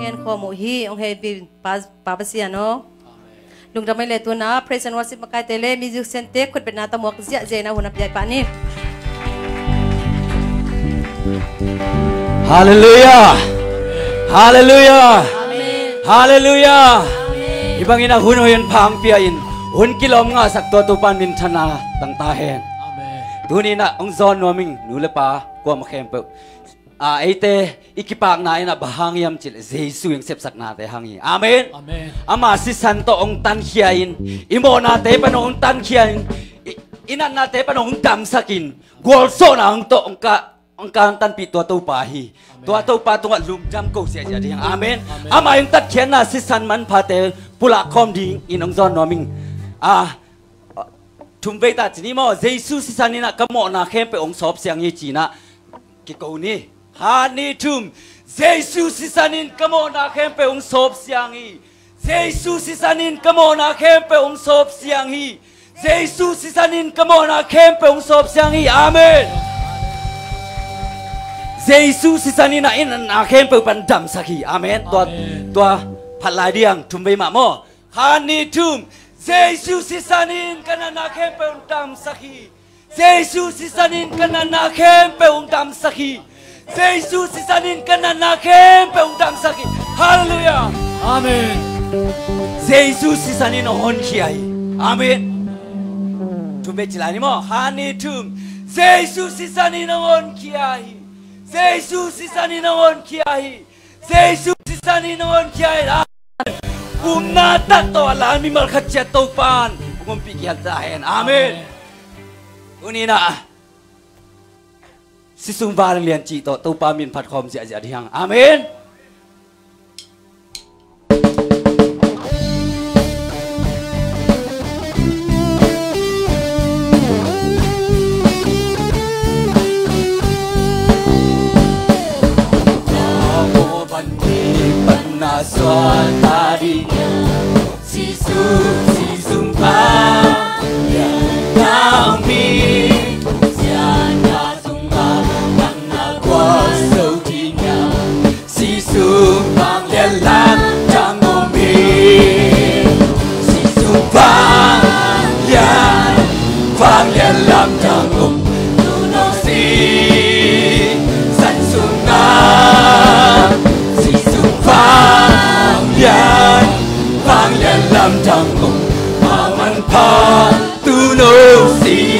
เงินขอมูฮีองเฮบีปาปาปเสียเนอลุงทำไมเลยตัวนะเพรสันวสิบมกายเตเลมิจุเซนเตคุนเป็นนาตมวกเสียเจนะหุนับใหญ่ปานี่ฮาเลลูยาฮาเลลูยาฮาเลลูยาอิบังอินาหุนเห็นพังเปียอินหุนกิลอมงาสักตัวตุปานมินชนาตั้งตาเฮนตัวนี้นะองซอนนัวมิงนูเลปากลัวมาเข้มเป à ấy tê ikipak na ina bahang yam chil jesu yang sep sak na te hangi amen. Amen. Ama si santo ong tan khiain imo na te panong tan khiain ina na te panong dam sakin golso na ang to ong ka ang kantan pi tua tau pahi tua tau pa tunga lum jam ko sia sia ding amen. Ama yung tat khian na si san man pha te pula khom ding inong zon noming ah thum ve ta chini mo jesu si sanina kamo na khem pe ong sop siang yi china ki ko ni ha ni thum Jesus si sanin kamo na khem pe um sop siang hi Jesus si sanin kamo na khem pe um sop siang hi Jesus si sanin kamo na khem pe um sop siang hi amen Jesus si sanin na in na khem pe pan dam sakhi amen tua tua phat lai diang thum ve ma mo ha ni thum Jesus si sanin kana na khem pe um dam sakhi Jesus si sanin kana na khem pe um dam saki. Jesus isanin kana na kempe untam sakhi. Hallelujah. Amen. Jesus isanin on kiai. Amen. Tumbe chilani mo hani tum. Jesus isanin on kiai. Jesus isanin on kiai. Jesus isanin on kiai. Umnata to alami malkatya to pan. Umpikihan tahen. Amen. Unina. Si sumbalang lian chi to to pa min phat khom sia sia diang. Amen. Namo bandi penasuan tadinya Sisu Yang kami si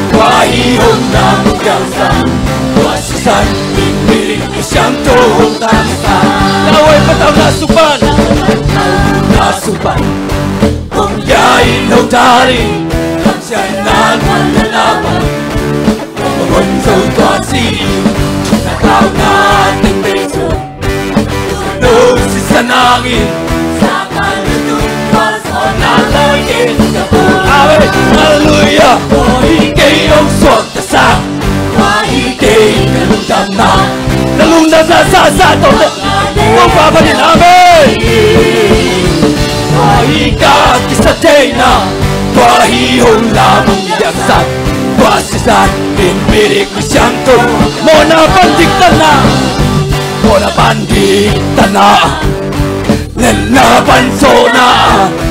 te tu suata na lasa Ave hallelujah Kay ang suata sa Kwahi te kalungtan na Kwasisan ikaw na le Nang ahing Kwahi ka sa Jena Kwahi hong na mugangsa Kwasisan Miring ko siyang tuhong tangsa Naway pataw na supan nasupan Kung yain hong dari Ang siya'y nananapan Pamunso ko si Nakaw nating beso Tuno si sanangin Sa kalutun nalagin Ave, hallelujah Ikay ang swag tasak Ikay kalundam na Nalundam na sa sa toto Kung papanin, amen. Wahika kisa na, Wahi hong lamang yaksak Wasisan pinpirik misyangto Mona pandik tana Mona pandik tana Lena na, Nungka na panlunom na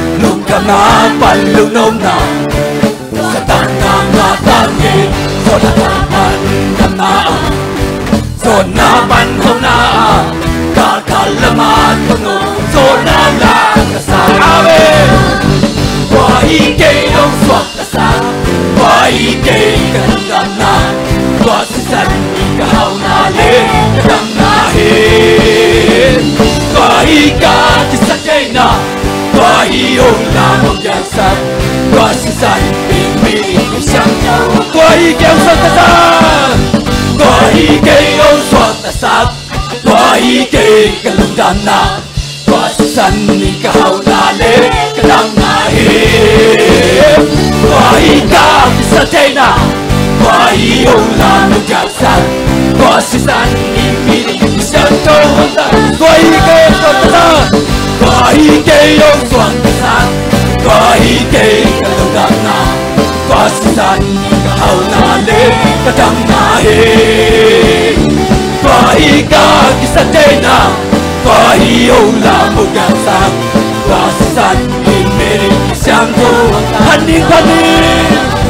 Sa tanang matangin Sona taman na. Sona panhong na Kakalaman kuno Sona lang kasama Wahi kay ang swak kasa Wahi kay kanang na. Wasisan ikaw na le Kadang nahin Wahi ka kisa kay na Wahi ang lamang yansap Wasisan pimpirin siyang Wahi kay ang swak kasa Wahi kay ang swak kasa Wahi kay kalungdan na Wasisan ikaw na le Kadang nahin Wahi ka kisa kay na Wahi ang lamang yansap Wasisan pimpirin siyang Wahi kay ang swak kasa Wahi kay ang swak kasa Wahi kay kalungdan na Wasisan ikaw na le Kadang nahin Wahi ka kisa kay na Wahi ang lamang yansap Wasisan pimpirin siyang Haning-haning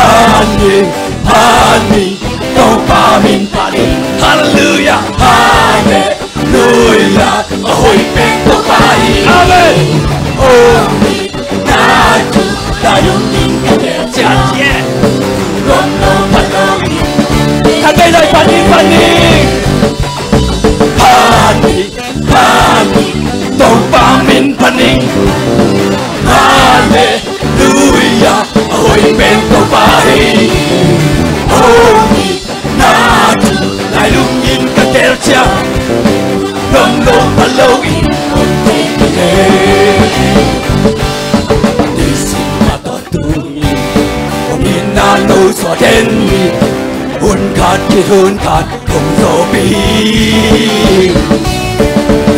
Haning, haning Kau pamin honey. Hallelujah Hallelujah Ahoy pento pai. Amen Omi Naju Dayong tinggal Jatye Rono palongi Kagay na paning paning Haning, haning Kau pamin paning in Ahoy pento pahi Omi Naju Dayong tinggal Jatye Rong rong palongi Di sinh matutungi Uminalo sa denmi Unkat ki unkat Kung sobi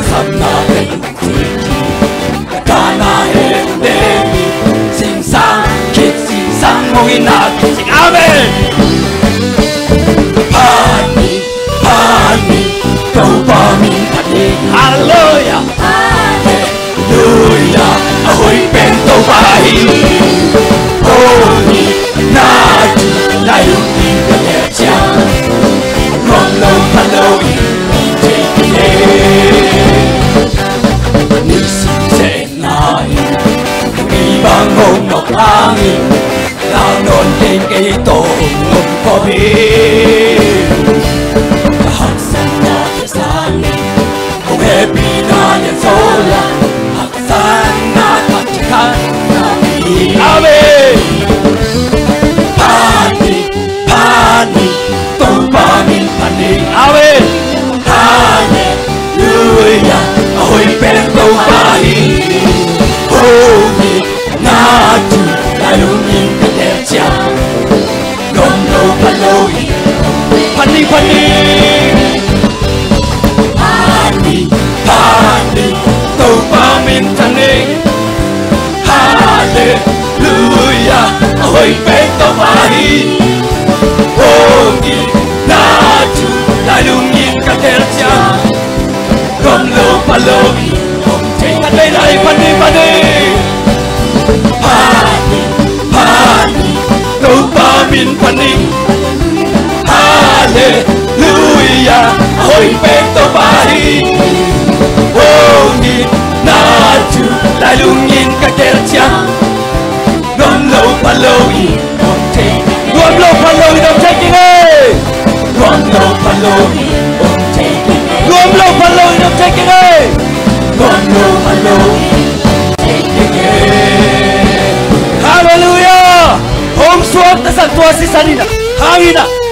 Sam na sang sing Amen Pani, pani Kau pamin pani Hallelujah Hallelujah Ahoy bento bahi Holy Naju Layong tinggalnya Rong long palogi Jekile Nising senai Ibang hong ngọc angin Lao 幾度怒破片。黑心我嘅生命，好 happy 那人所難，黑心那拍住看那片。阿妹，怕你怕你，都怕你怕你。阿妹，怕你，女人，我會變到怕。Pani Pani Pani Tau pamin tani Hallelujah. Ahoi pe tau mahi Ogi Natu Lalungi katertia Kom lo palomi Om te katlai lai pani pani Pani Pani Tau pamin pani Pani going back to Bali Hongi Natu Lalungin Kakertia Non low palowi Don't take Non low palowi Don't take it. Non low palowi Don't take it. Non low palowi Don't take it. Non low palowi Take it. Hallelujah. Home swap the Santuasi Sarina Harina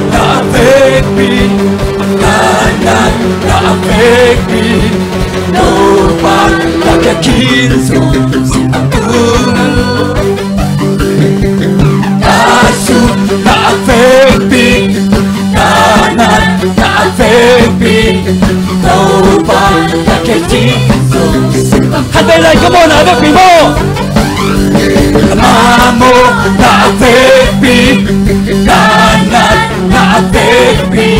affect me. Nada não affect me. No power like a kid is Asu não affect me. Nada não affect me. No power like a kid is Habela, come on, have a bit more. Mamo, não affect me. avec lui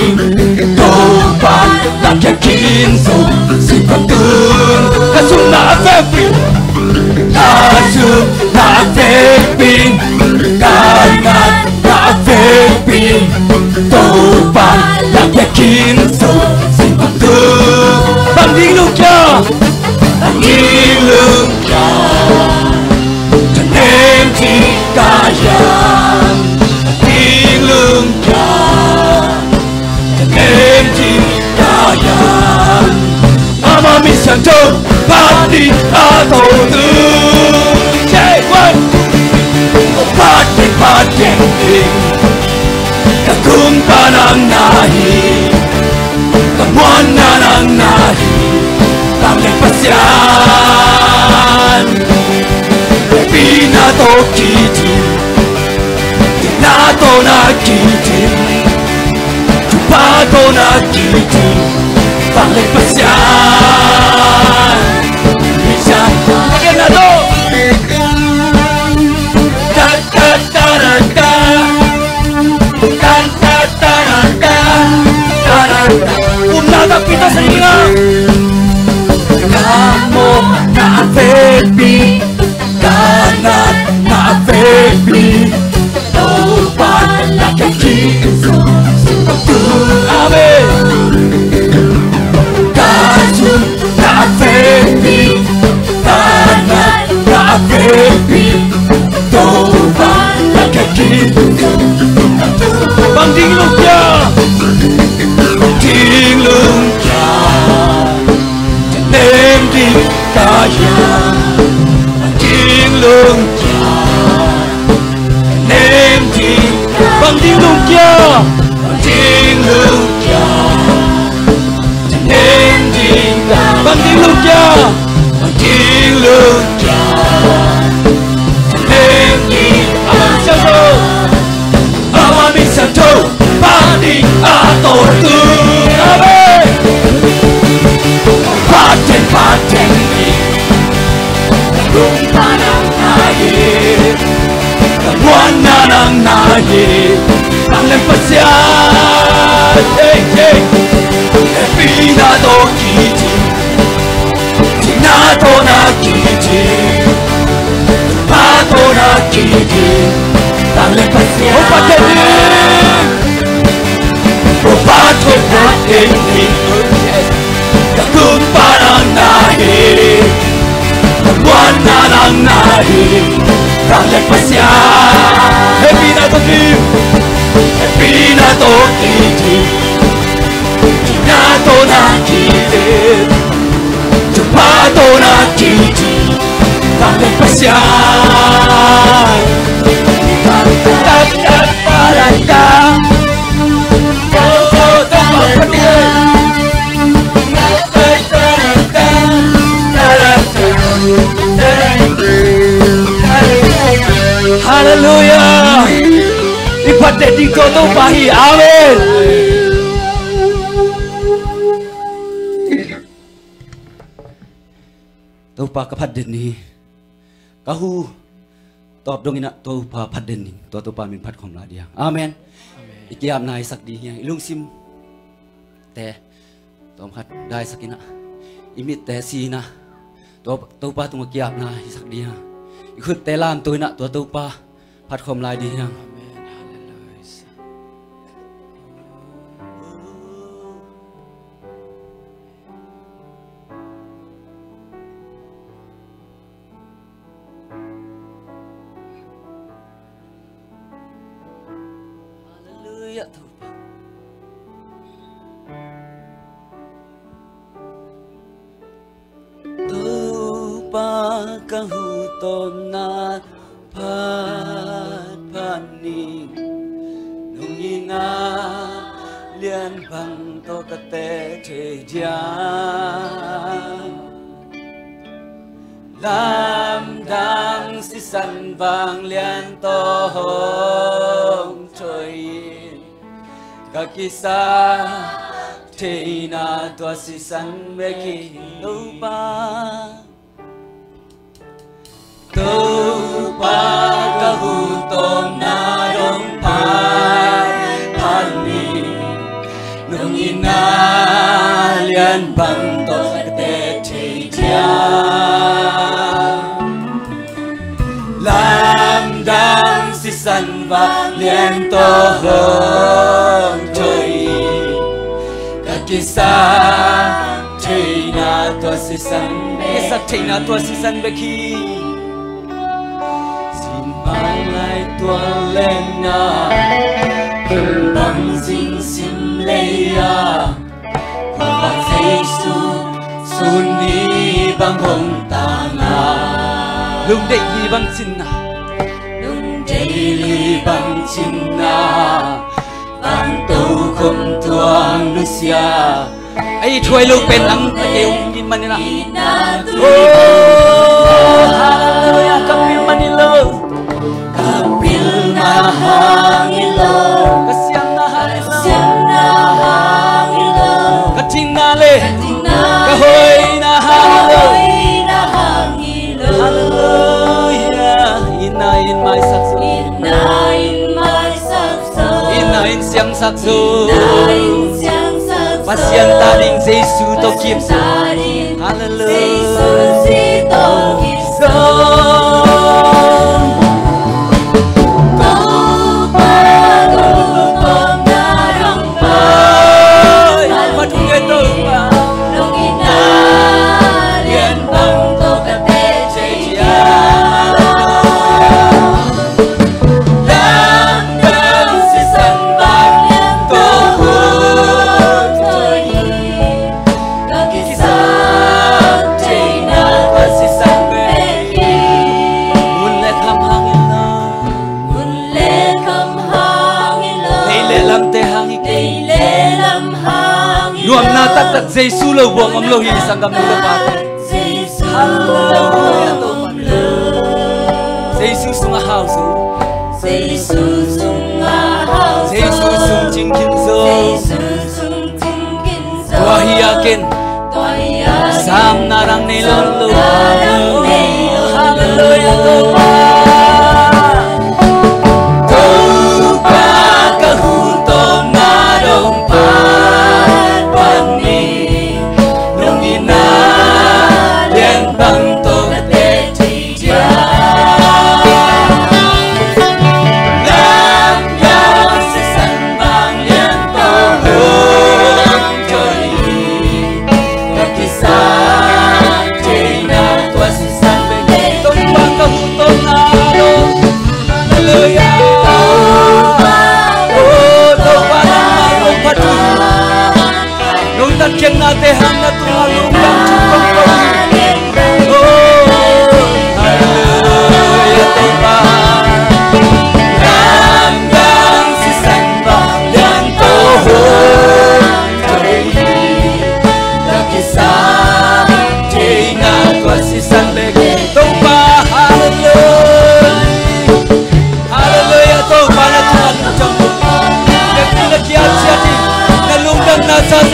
Toba la kekinzo na Asuna avec lui na avec lui Kainat na avec lui Toba la kekinzo chẳng trông phát đi ta thổ tư chạy party, phát đi phát đi các cung ta nang nahi các quan na nang nahi tam lên pasian pinato ba pinato na kiti chupato na kiti Parlez patient Então, kita sendiri Kamu nak baby Kanan nak baby Tuhan nak kaki Tu abe Kaju nak baby Kanan nak baby Tuhan nak kaki Bang Ding Lukia lương trả đêm đi cả nhà chiến lương trả đêm đi bằng tiếng lương cha chiến lương trả đêm đi bằng tiếng lương cha chiến lương trả 완난한 나의 남는 버스야. 빛나도 기지. 지나도 나기지. 나도 나기지. 남는 버스야. 오빠 테디 오빠 테디 ならない誰かしゃヘビな時。ヘビな時。に港なきでジョパートなき誰かしゃ pahi. Amen. Tau pa kapat din ni. Kahu top dong ina tau pa pat din ni. To to pa min pat khom la dia. Amen. Ikiam nai sak di nya. Ilung sim. Te. Tom khat dai sakina. Imit te si na. To to pa tu kiam na sak dia. Ikut te lam tu na phát to pa pat khom la di nya. Hallelujah. tu na pa kahuton na pat paning nung ina, lian bang to kate te diang lam dang si san bang lian to hong choi. Ka kisa te na to si san me ki no pa tôm na đông pai pan ni. Nung ina lian bang to te te lam dang si san va lian to hong choi ka kisa te na to si san be sa te xin mang lại tuan lên na bằng dinh xin lấy à Kung bang Giêsu sun ni bang hong ta na. Lung dei li bang chin na lung dei li bang chin na bang tu khom tuang lu sia ai thuai lu pen ang pa eu yin man na na hangilo kasyang na hangilo kating na le kahoy na hangilo hallelujah. inain mai saksu inain siang saksu pasien taring Jesu to kim su Mun Jesu lo buang am lo hi sangam lo pa Hallelujah to man Jesu sunga house Jesu sung ching kin so Tua hi akin Sam narang ni lon lo Hallelujah to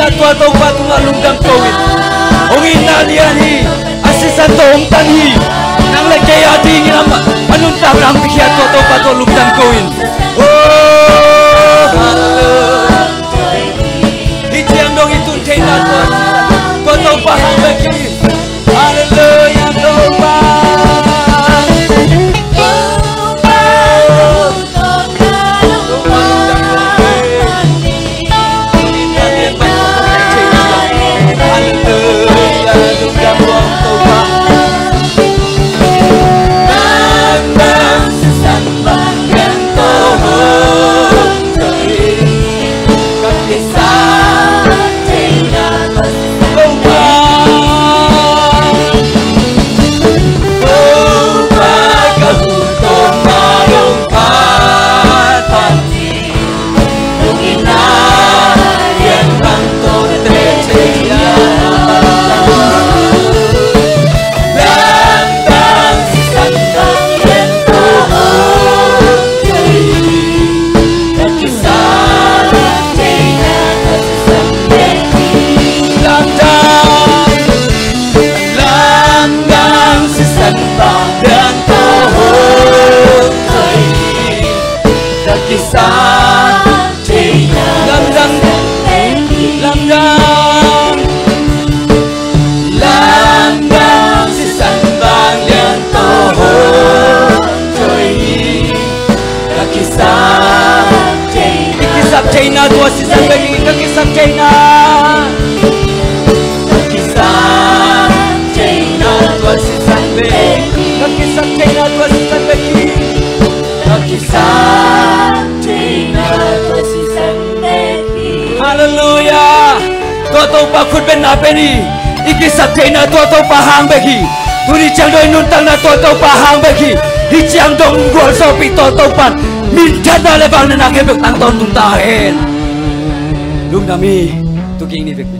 ato ato pato nga lumdang tawin Ong ina niyani Asisan to ong tanhi Nang lagay ati ngin Anun Anong tahan ang pihiyat ato pato lumdang tawin san bagi ka kisap China tua si san bagi ka kisap China tua si san bagi Hallelujah. Toto pa khut ben na peni ikisap China toto pa hang bagi Turi chang doi nun tang na toto pa hang bagi Hi chang dong gol so pi toto pan Minta na le bang na kebek tang ton tung tahen Lung nami tuking ni bek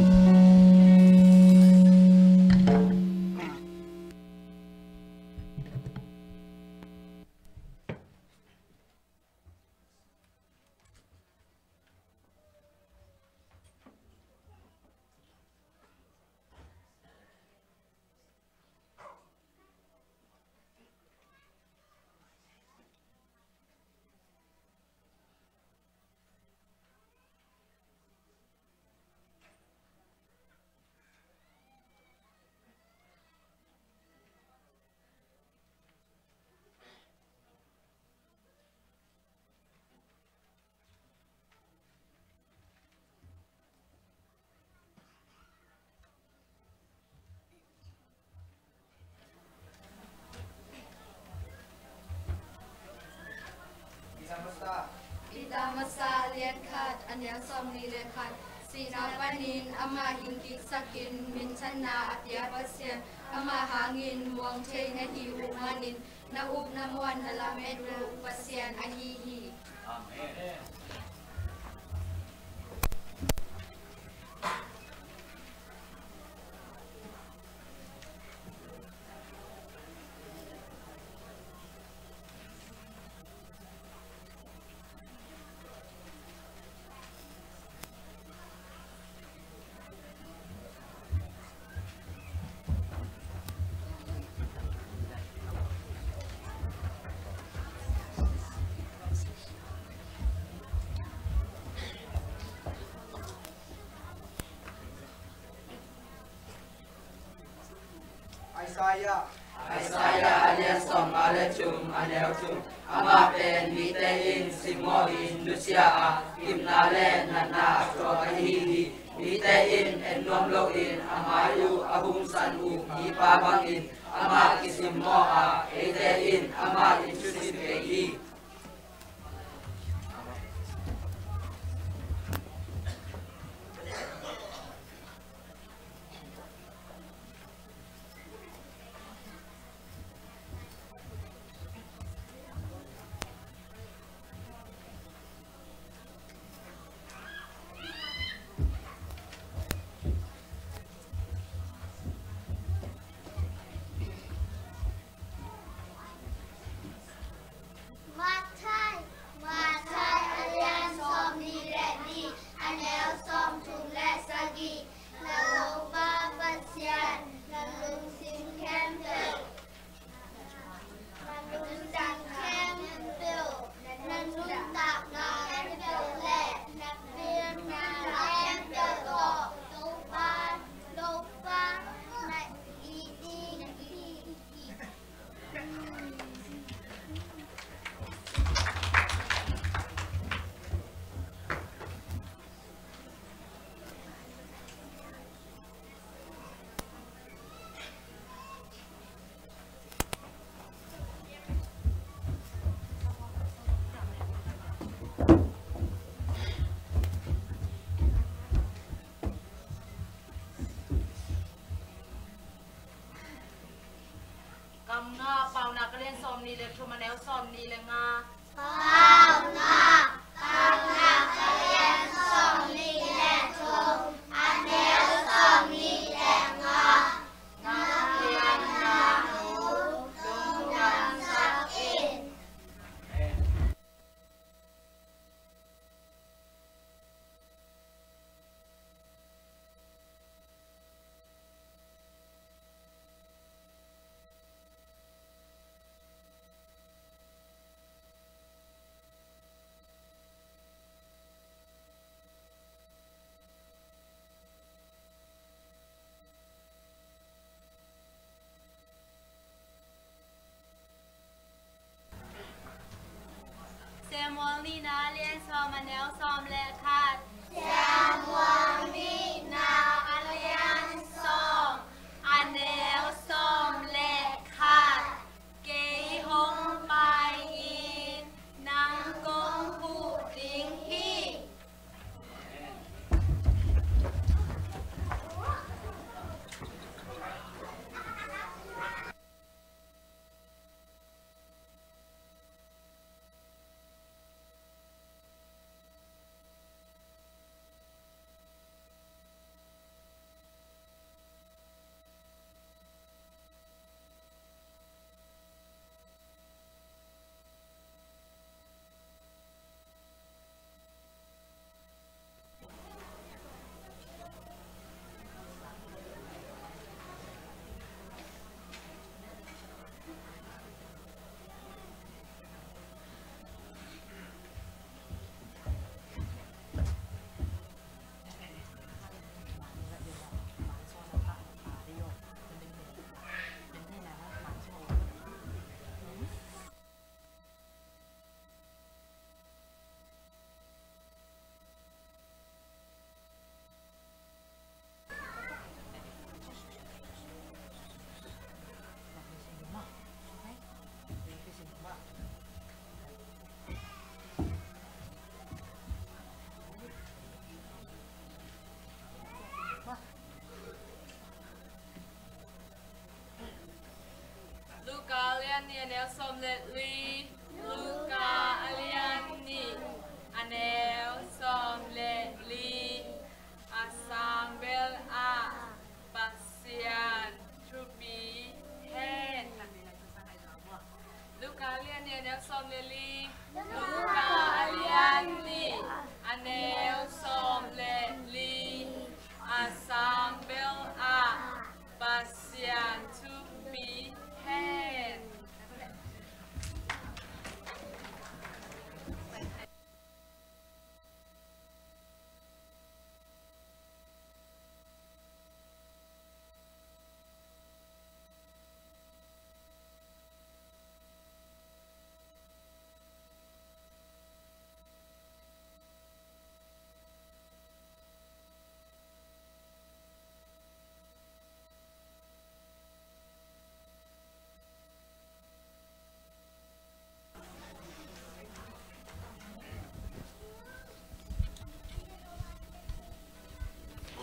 pau na kalen som ni le thuma neu som ni le nga แนวซอมและคา ่ะ Luca Aliani and Elsom Letley, Luca Aliani, Anel.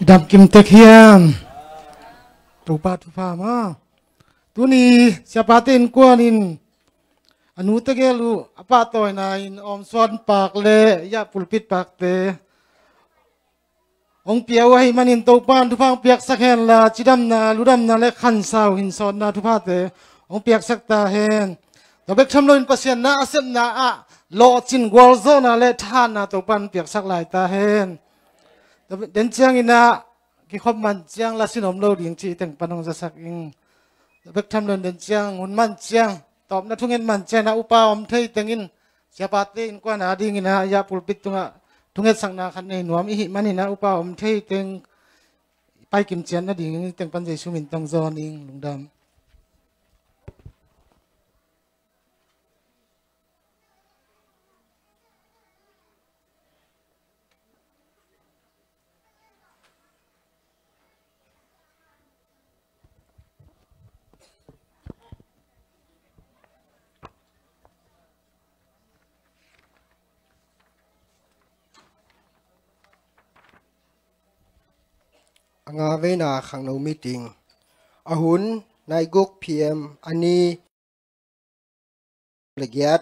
ดับกิมเตเคียมตูปาตุฟามาตุนีเสียปาตินกวนินอนุตะเกลูอปาตอยนาอินอมสวนปากเลยาปุลปิดปากเตองเปียวให้มันอินตูปานทุพังเปียกสักแห่ลาจิดำนาลุดำนาและขันสาวหินสอนนาทุพาเตองเปียกสักตาเฮนตบเบกชำลอินปัสยนนาอาเซนนาอะโลจินกวลโซนาและทานนาตูปานเปียกสักหลายตาเฮน đến chiang ina, ki khop man chiang la sinom lo ding chi teng panong za sak ing. Bek tham lon đến chiang hun man chiang top na thungen man chiang na upa om thei tengin siapa te in kwa na ding ina, ya pulpit tunga tunget sang na khan nei nuam i hi mani na upa om thei teng. Pai kim chian na ding teng pan jesu min tong zon ing lungdam งาเวนาขังนมิติงอหุนนายกุกพีเอ็มอันนี้ละเอียด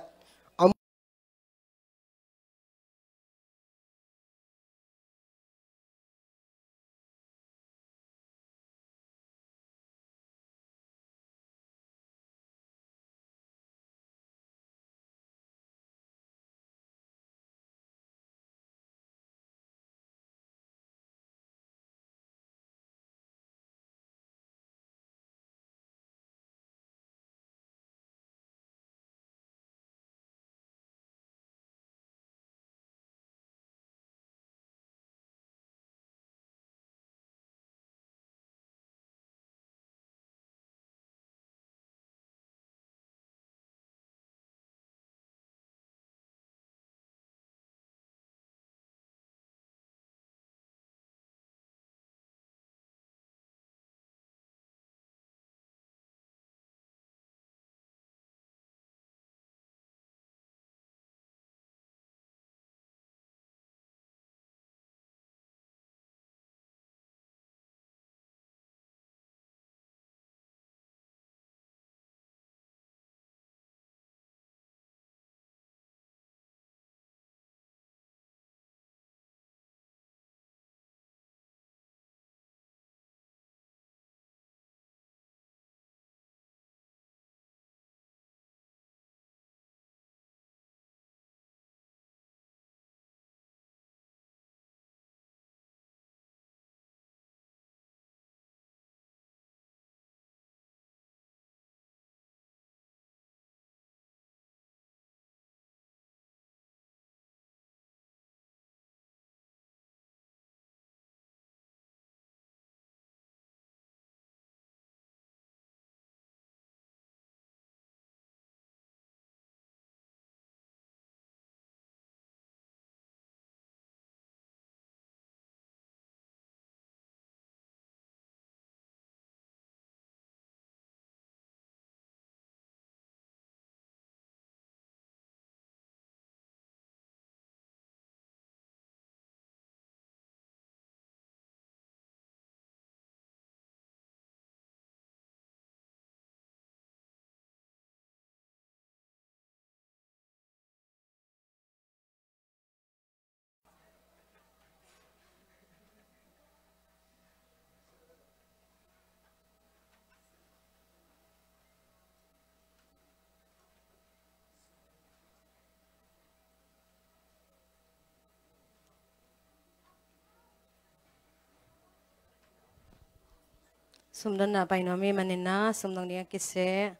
sumdon na pai no mi manina, sumdong dia kise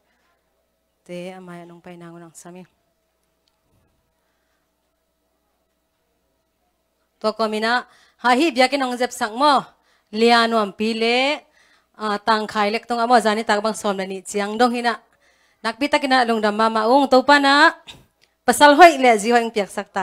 te amaya nong pai nangon ang sami? To komina ha hi biakin nong jep sang mo. Liano am pile tang khai lek tong amo zani tak bang som ni chiang dong, hina. Nakpita kina lung dam mama ung to pa na. Pasal hoi, le ji hoing piak sak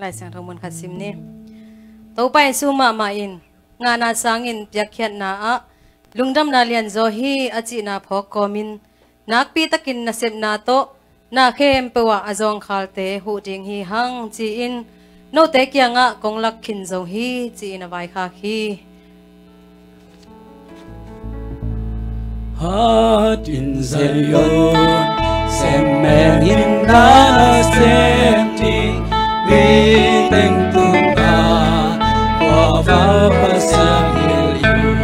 lai sang thong mun khasim ni. To pai su ma ma in. Nga na sangin pyakhyan na a. Lungdam na lian zo hi achi na pho komin nak pi takin na sep na to. Na khem pewa azong khalte hu ding hi hang chi in. No te kya nga kong lak khin zo hi chi na vai kha khi. Hát in Zion, xem mẹ in na xem tình tương ta qua va pa sang hiền yêu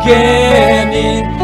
again in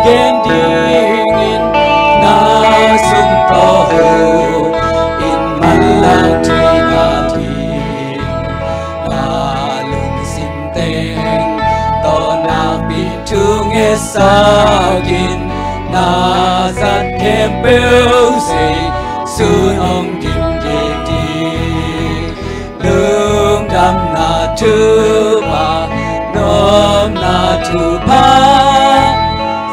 again dingin na sum tahu in malang tu pa nom na tu pa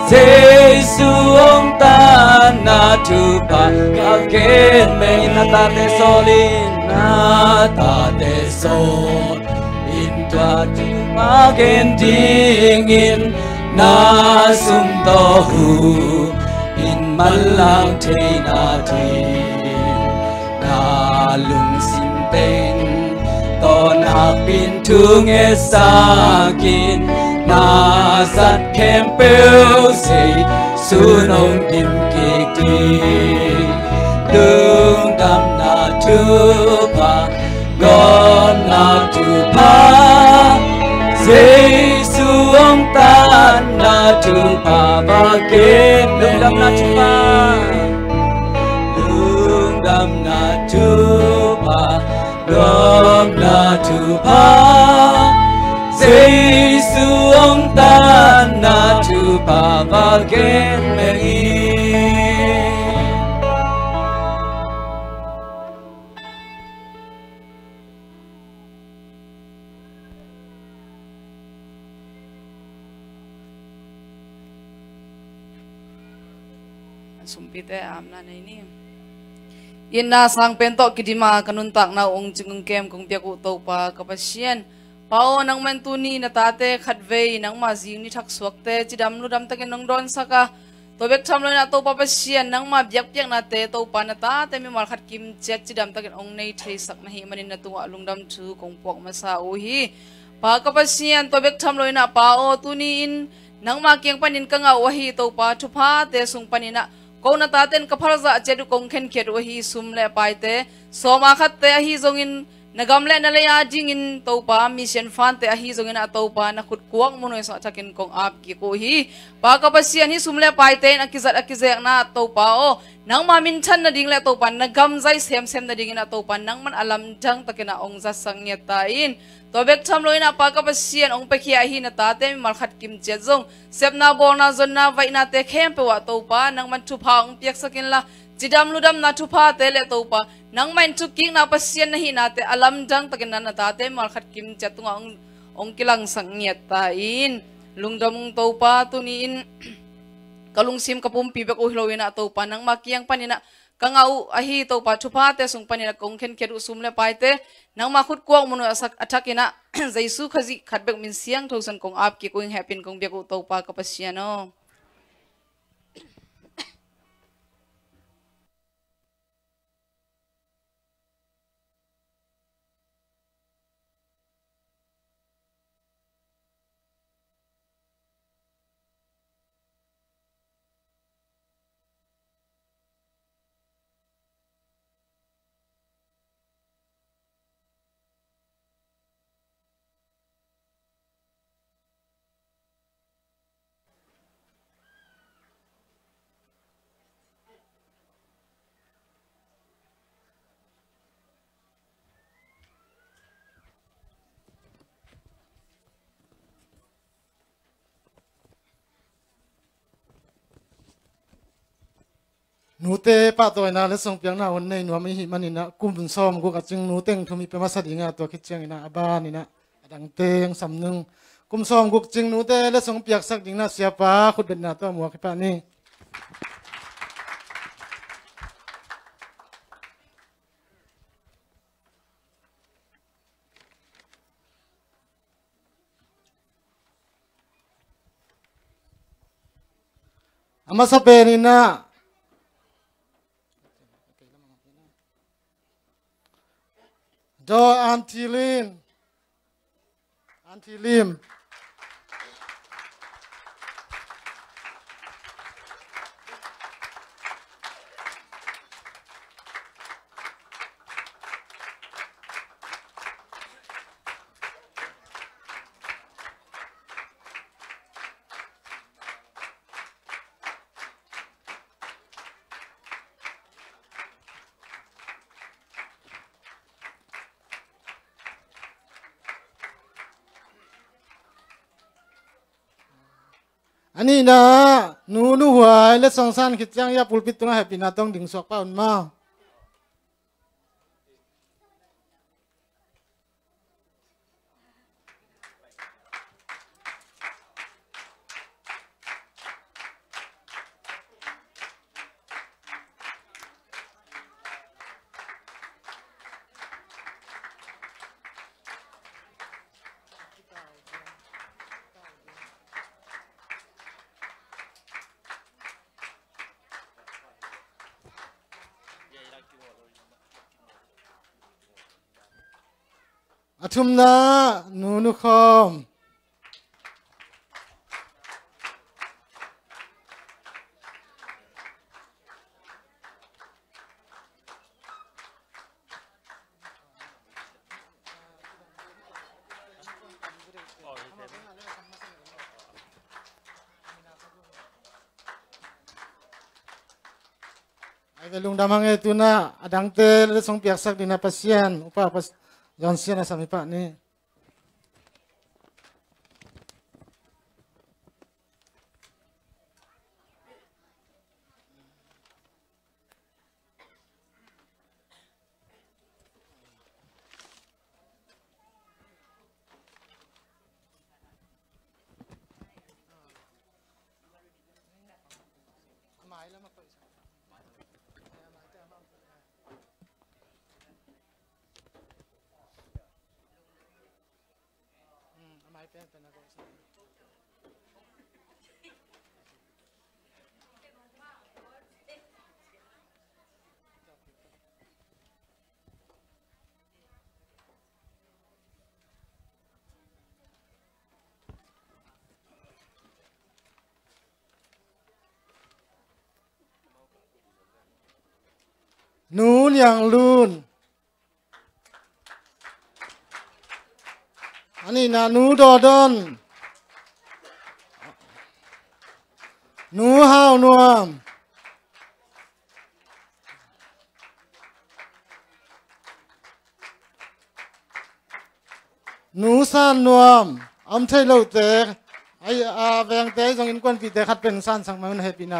Giêsu ông ta na tu pa ka ken me na ta te solin na ta te sol in tua tu pa gen ding in na sum to hu in malang te na ti na lung sim teng to na pin tu nge sa kin na sat kem peu si su ong kim ki ti lung đam na tu pa gon na tu pa Giêsu ông ta na tu pa ba ken lung dam na tu pa gom na tu pa ông ta na tu pa na sang pento kidima kanun tak na ong jingeng kem kong pia ku to pa kapasian pao nang man tu ni na tate khatve nang ma jing ni thak suak te chidam lu dam takin nong don saka to bek tham lo na to pa pasian nang ma biak piak na te to pa na ta te mi mal khat kim chet chidam takin ong nei thei sak na hi manin na tu alung dam thu kong pok ma sa u hi pa kapasian to bek tham lo na pao tu ni in nang ma kyang panin ka nga wahi to pa thu pa te sung panina ko na taten kapal za chedu kong khen khet wahi sum le pai te so ma khat te hi zong Nagamle na le ya in to pa mission fan te hi zong in a pa na khut kuang mo sa takin kong ap ki ko hi. Pa ka pasian hi sumle pai te, na kizat akizek na to pa o. Nang ma min chan na dingle le to pa nagam zai sem sem na ding na pa nang man alam jang takina ong za sang nya ta in to bek tham loi na pa ka pasian ong pe khia hi na ta te mal khat kim che zong. Sep na bo na zon na vai na te khem pe wa topa nang man thu pha ong piak sakin la jidam ludam na chụp pha te le to pa nang man chu king na pasian na hi na te alam jang takin na ta te mal khat kim che ông ong ong kilang sang nya ta in. Lungdam to pa tu ni in. Kalung sim kapum pi pibek uhlowin na to pa nang makiyang panina kangau ahi to pa chupa te sung panina kong khen le pai paite nang makhut kuang munu asak athakina jaisu khazi khatbek min siang thosan kong ap ki koing happy kong beku to pa kapasiano นูเตป้าตัวน่ะแล้วส่งเปียงน่ะวันนี้หนูไม่หิมันนี่นะกุมบุญซ้อมกูกระจึงนูเต็งทุมีเป็นมาสัตย์งาตัวคิดเชียงน่ะบ้านนี่นะดังเต็งสำนึงกุมซ้อมกูจึงนูเตแล้วส่งเปียกสักยิงน่ะเสียป้าขุดเด่นน่ะตัวหมวกป้านี่อามาสเปนินะ do antilin antilim na. Nu nu huai le song san khit chang ya, pulpit tuna happy na, tong ding sok pa un ma athum na nu nu khom ai ve lung damang e tu na adang te le song piak sak dina pasian. Upa pas jon sian asam pa ni nu yang lun ani na nu do don nu hao nuam nu san nuam am thai lo te ai a veng te jong in kon pi te khat pen san sang man happy na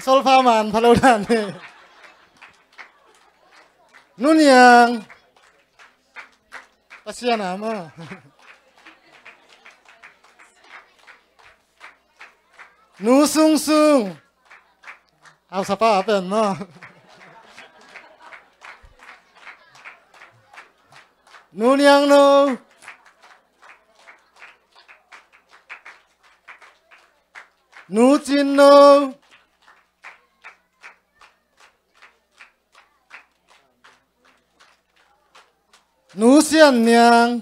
Solfaman, mo man phalo dan ni nun yang. Pasian ama à, nu sung sung. Au sapa pen no nun yang no nu. Chin no nu xian niang.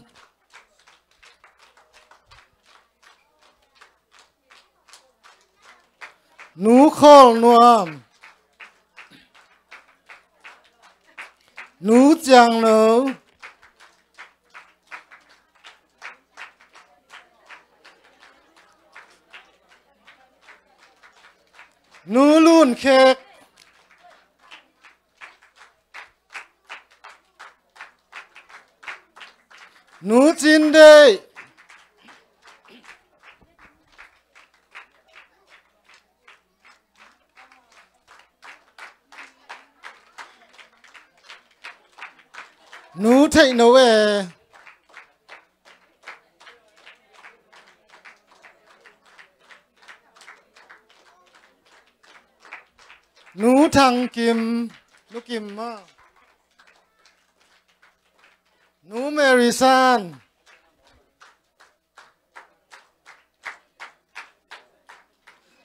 Nú khol nuam. Nú chang no nú luôn khek. nú chín đây nú chạy nấu về? Nú thằng kim. Nú kim mà nú Mary San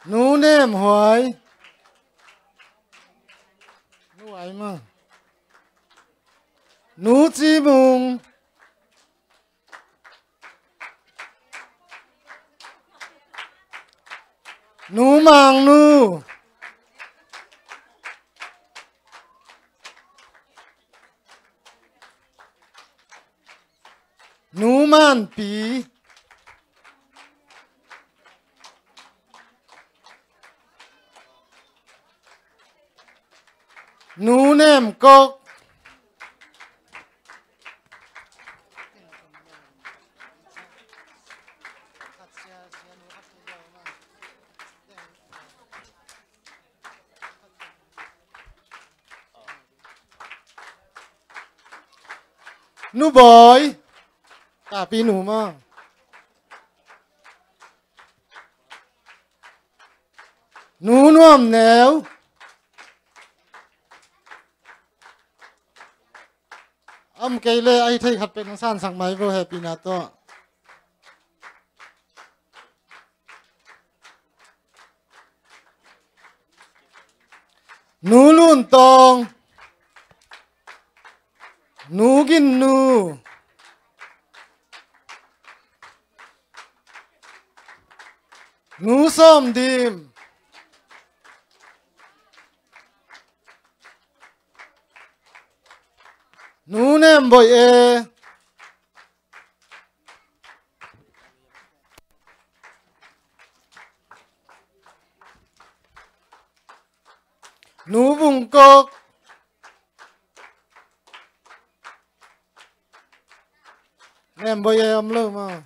nú nêm hoài nú ấy mà. Nú chi mùng nú mang nú. Nu man pí nu nem cốc nu boy tà pi nú mà nú nuông néo âm cây lê ai thấy hạt bên san sang máy vô happy na to nú luôn tong nú gin nú nú som dim nú nem bội e. Nú vùng cốc nem bội e âm lơ mà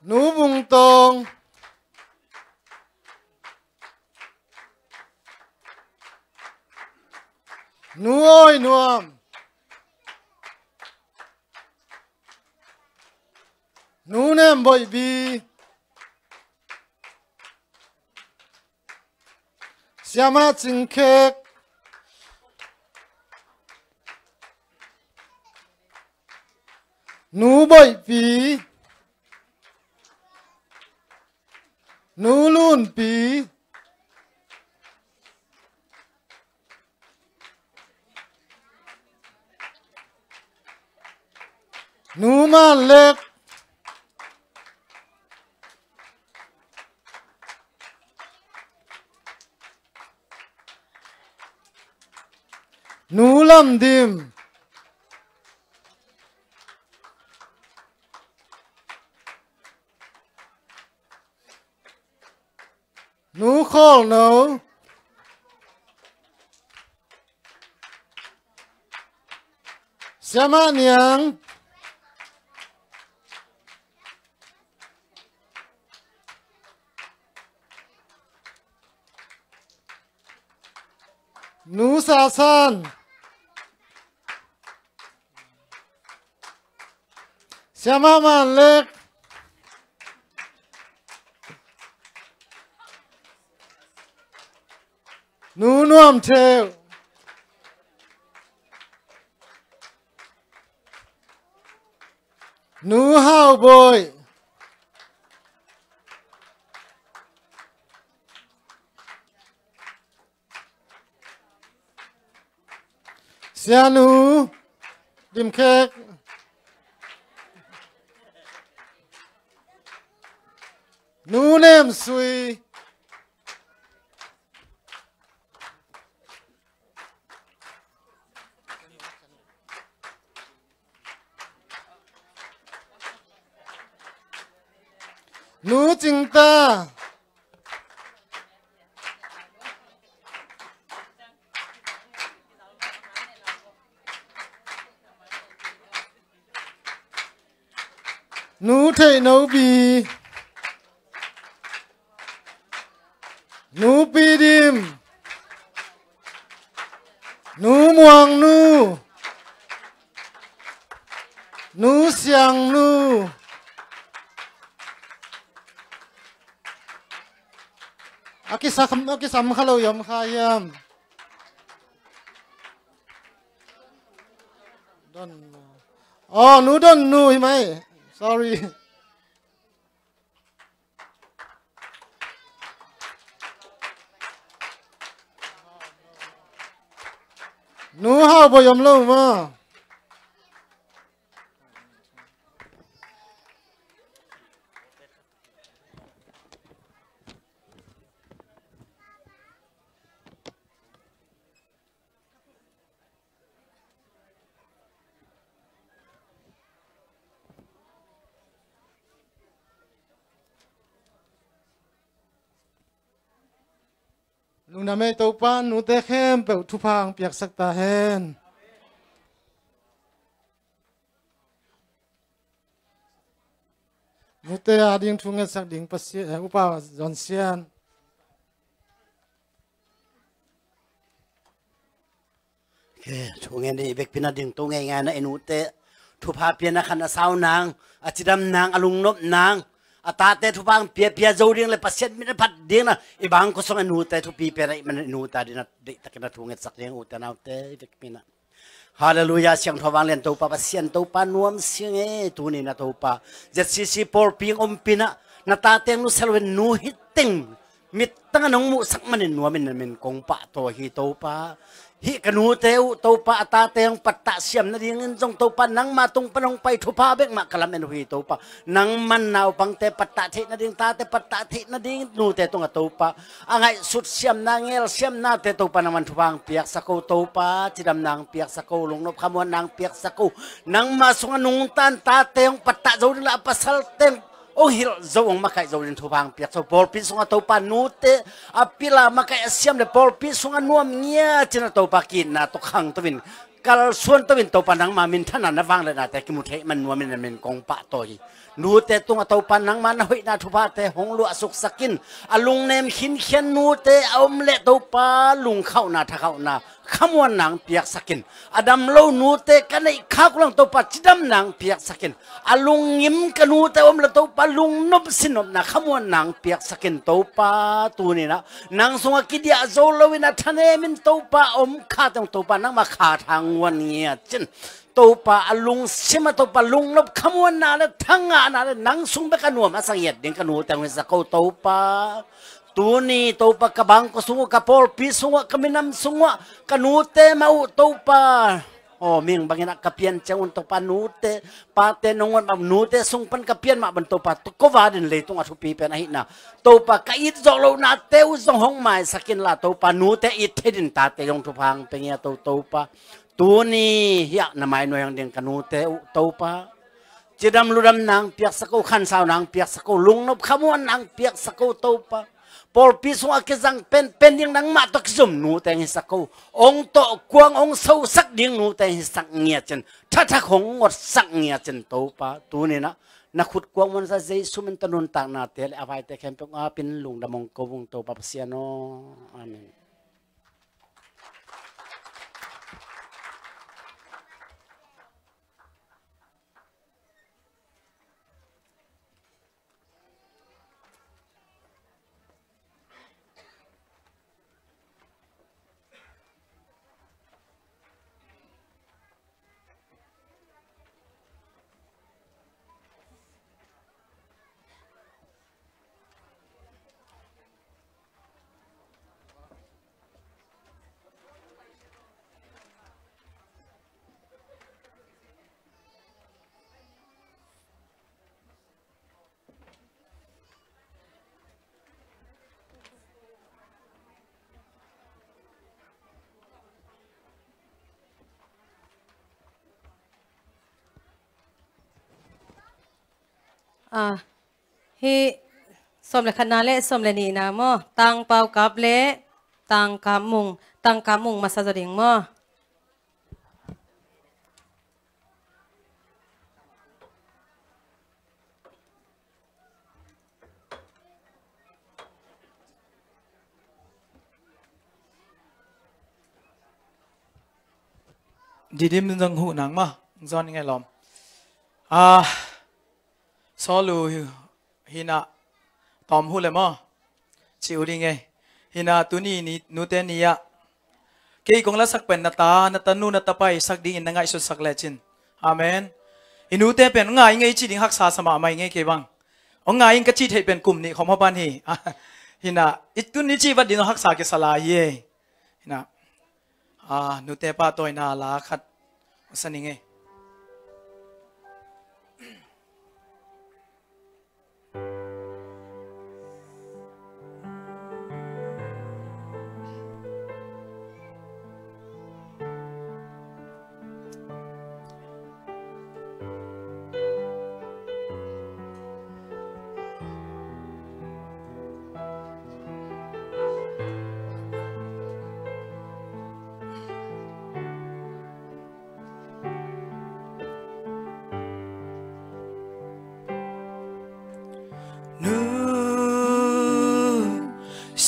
nú vùng tông nuôi nuồm nú nem bội bi Siama chinh khek nú bội bi nú luôn bi numa man lek nú dim nu khol no Siama niang nú sa san Siama man nú theo nú hao bội Sia nú dim khek Nu nem suy Nu Ching ta thể nấu bì. Nú pi đêm nú muang nú. Xiang nu aki sakam aki sam khalo yom khayam don oh nu don nu hi mai sorry. Nu hao bo yom lo ma na me to pan nu te khem pe thu phang piak sak ta hen. Nu te a ding thu nge sak ding pasi upa zon sian. Ke thu nge ni, bek pina ding to nge nga na enu te thu pha pia na khana sau nang achidam nang, alung nop nang a ta te thu bang pia pia zo ding le pasien mi na phat ding na. I bang ko song nu te thu pi pe na man nu ta dina de ta kana thu nge sak ding u ta na te bek na. Hallelujah, siang thawang len to pa pasien to pa, nuam siang e tu ni na to pa. Jet si si por ping om pina na ta teng nu selwen nu hiting mit tanga nong mu sak manin nuamin min kong pa to hi to pa hi kanu teu to pa ata teong patta siam na ding jong to pa nang ma tung panong pai thu pa bek ma kalam en hui to pa. Nang man nau pang te patta the na ding, ta te patta the na ding, nu te tung to pa. Angai sut siam na, ngel siam na te to pa nang man thu bang piak sako to pa. Chidam nang piak sako long nop khamon nang piak sako nang ma sunga nung tan, ta teong patta zo la pasal teng ông hiểu dấu ông mắc cái dấu lên thu bằng biết thâu ball pin xuống tàu pan nút à pila mắc cái xiêm để ball pin xuống anh nuông nhia trên tàu bạc kín na tàu hàng tàu vin cả xuân tàu vin tàu pan đang mà mình thân là nó vang lên là tại cái một thế mình nuông mình mình công bạ tôi nu te tung to panang man, hoi na thupa te hong lu asuk sakin. Alung nem hin khian nu te om le to pa lung khau na tha khau na. Khamwan nang piak sakin. Adam lo nu te kanai khak lang to pa chidam nang piak sakin. Alung ngim kanu te om le to pa lung nop sinop na. Khamwan nang piak sakin. To pa tu ni na. Nang sunga kidia zo lo wina thane min to pa om kha tong to pa nang ma kha thang wan ngia chin. ตัวปะลุงใช่ไหมตัวปาลุงลบขมวนนาแล้ทั้งงานนาแล้นังสุงไปกันหนวมาสังเกตเด็กกันหนูแต่งเป็นสกาวตัวปาตัวนี้ตัวปะกระบังก็สุงกระพอลปีสุงกระมินำสุงกันหนูเตมาอุตัวปาโอ้มิงบางอย่างกับเพียนเจ้าอุนตัวปาหนูเตปะเตนงวนมาบหนูเตสุงพันกับเพียนมาบรรทุปาตุกวาดินเลยตรงอาชุพีเป็นอะไรนะตัวปะกะอิดจอลูรานาเตอุจงหงไม้สากินละตัวปาหนูเตอิดเทดินตาเตยงทุพังเป็นเงี้ยตัวตัวปา tuni, ya na mai no yang ding kanute to pa. Chidam luram nang piak sako khan sao nang piak sako lung nop khamuan nang piak sako topa por pi akizang pen pen ding nang ma to zum nu teng hi sako ong to kuang ong sâu sak ding nu teng hi sak ngia chen. Tha tha khong ngot sak ngia chen topa pa. Na na khut kuang mon sa zai sumen tanun tak na tel avai te khem pe nga pin lung da mong ko อ่าฮีสมเลคณะเลสมเลนีนะมอตังเปากับเละตังกามุงตังกามุงมาซาดิงมอดีดิมจังหูหนังมั้งจอนยังไงลอมอ่า bung to pa siano amen à hi som le khana le som le ni na mo tang pau kap le tang ka mung tang ka mung ma sa zo ding mo. Đi đêm dâng hụ nắng mà do nghe lòm à số lu hina tóm hu lệ mò chịu đi nghe hina tu ni ni, nu tên ni ya. Cái công là sắc pen na ta na ta nu, na ta pai sắc đi in ngai so sắc lệ chin. Amen. Inu te pen, ngai ngai chi ding hak sa sama mai ngai ke bang ong ngai in ka chi thei pen kum ni khom ha ban hi. Hina itu ni chi wat din hak sa ke sala ye. Hina à nu te pa toy na la khat. Sani ngai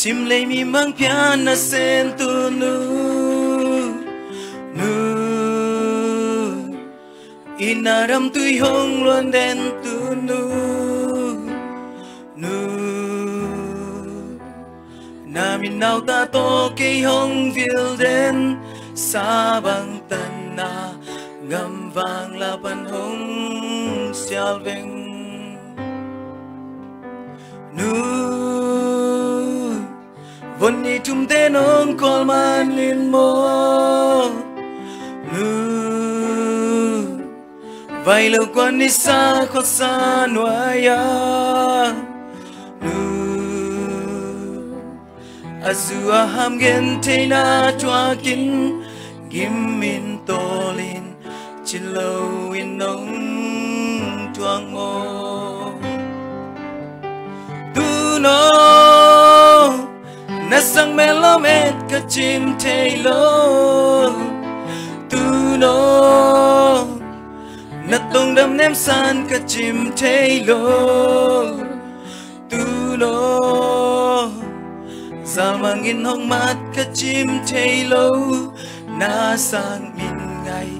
sim lấy mi mang pian sen tu nu. Nu. Inaram tu hong luan den tu nu. Nu. Na min nau ta to ke hong vil den. Sa bang tan na ngam vang la ban hong xiao veng. Nu vốn đi tum te nong kol man lin mo. Nu vai lâu quan đi sa khó sa noaya nu azua ham gen te na chua kin. Gim min tolin chin lâu in nong tuang mo tu no sang sang lo met ka chim tailo tu no na tong đâm nem san ka chim tailo tu no sa mangin hong mat ka chim tailo na sang min ngai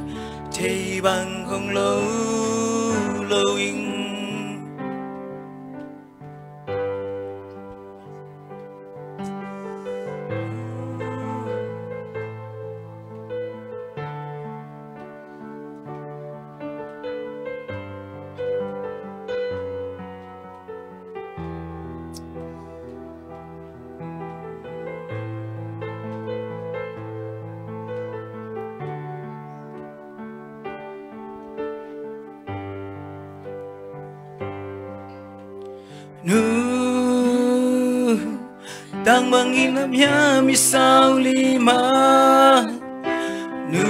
thei bằng hong lo lo in manginam sao li lima nu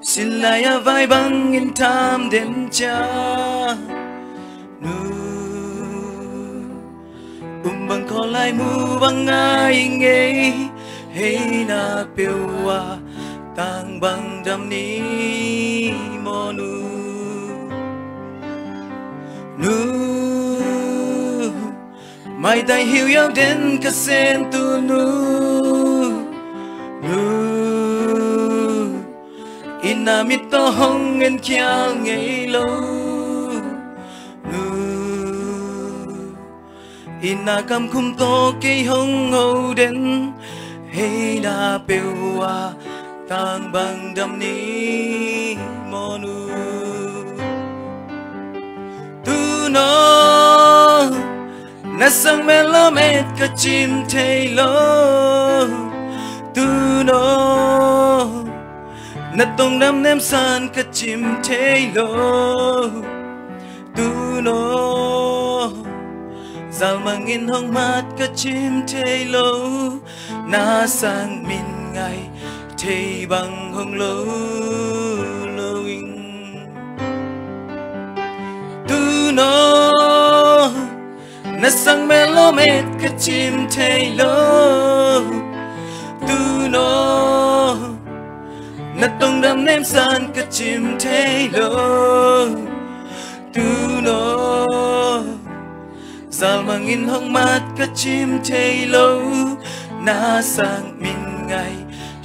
silaya vai bangin tam den cha nu um băng ko lai mu bang ai nge hey na pewa tang bang dam ni mo nu nu mai tai hiu yau đến ka sen tu nu. Nu. Ina mi to hong en kia ngei lo. Nu. Ina kam khum to ke hong ho đến hey na pewa tang bang dam ni mo nu. Tu no na sang melo met ka chim thei lo tu no na tong nam nem san ka chim thei lo tu no zal mangin hong mat ka chim thei lo na sang min ngai thei bằng hong lo lo in tu no na sang melo met ka chim thay lo tu no na tong đam nem san ka chim thay lo tu no zal mangin hong mat ka chim thay lo na sang min ngai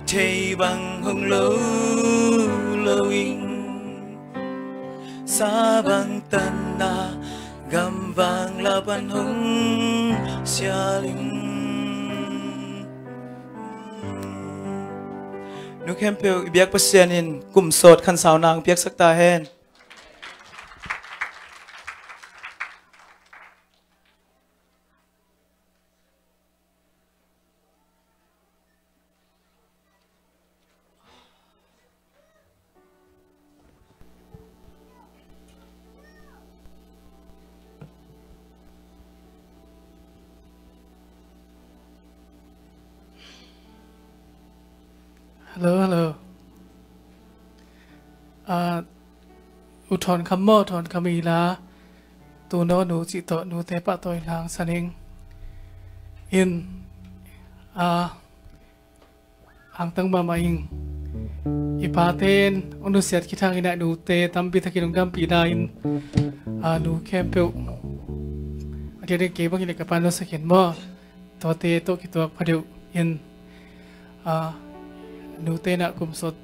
thei bang hong lo lo ing sa bang tan na gam vang la ban hung xia linh. Nu khem pe biak pasian in, kum sot khan saw nang biak sakta hen. Hello hello อ่าอุทธร์คำมออุทธรณ์คำมีลาตัวโนหนูจิตโตหนูเตปะตัวลางสันิงอินอ่าอังตังมามาอิงอีปาเตนอนุเสียดคิดทางอินะหนูเตตัมปิทกินงกัมปีนาอินอาหนูแคมเปลอาเดียเกบังอินกับปานโนสเขียนมอตัวเตโตกิตัวพเดียวอินอ่า nu te na kum sot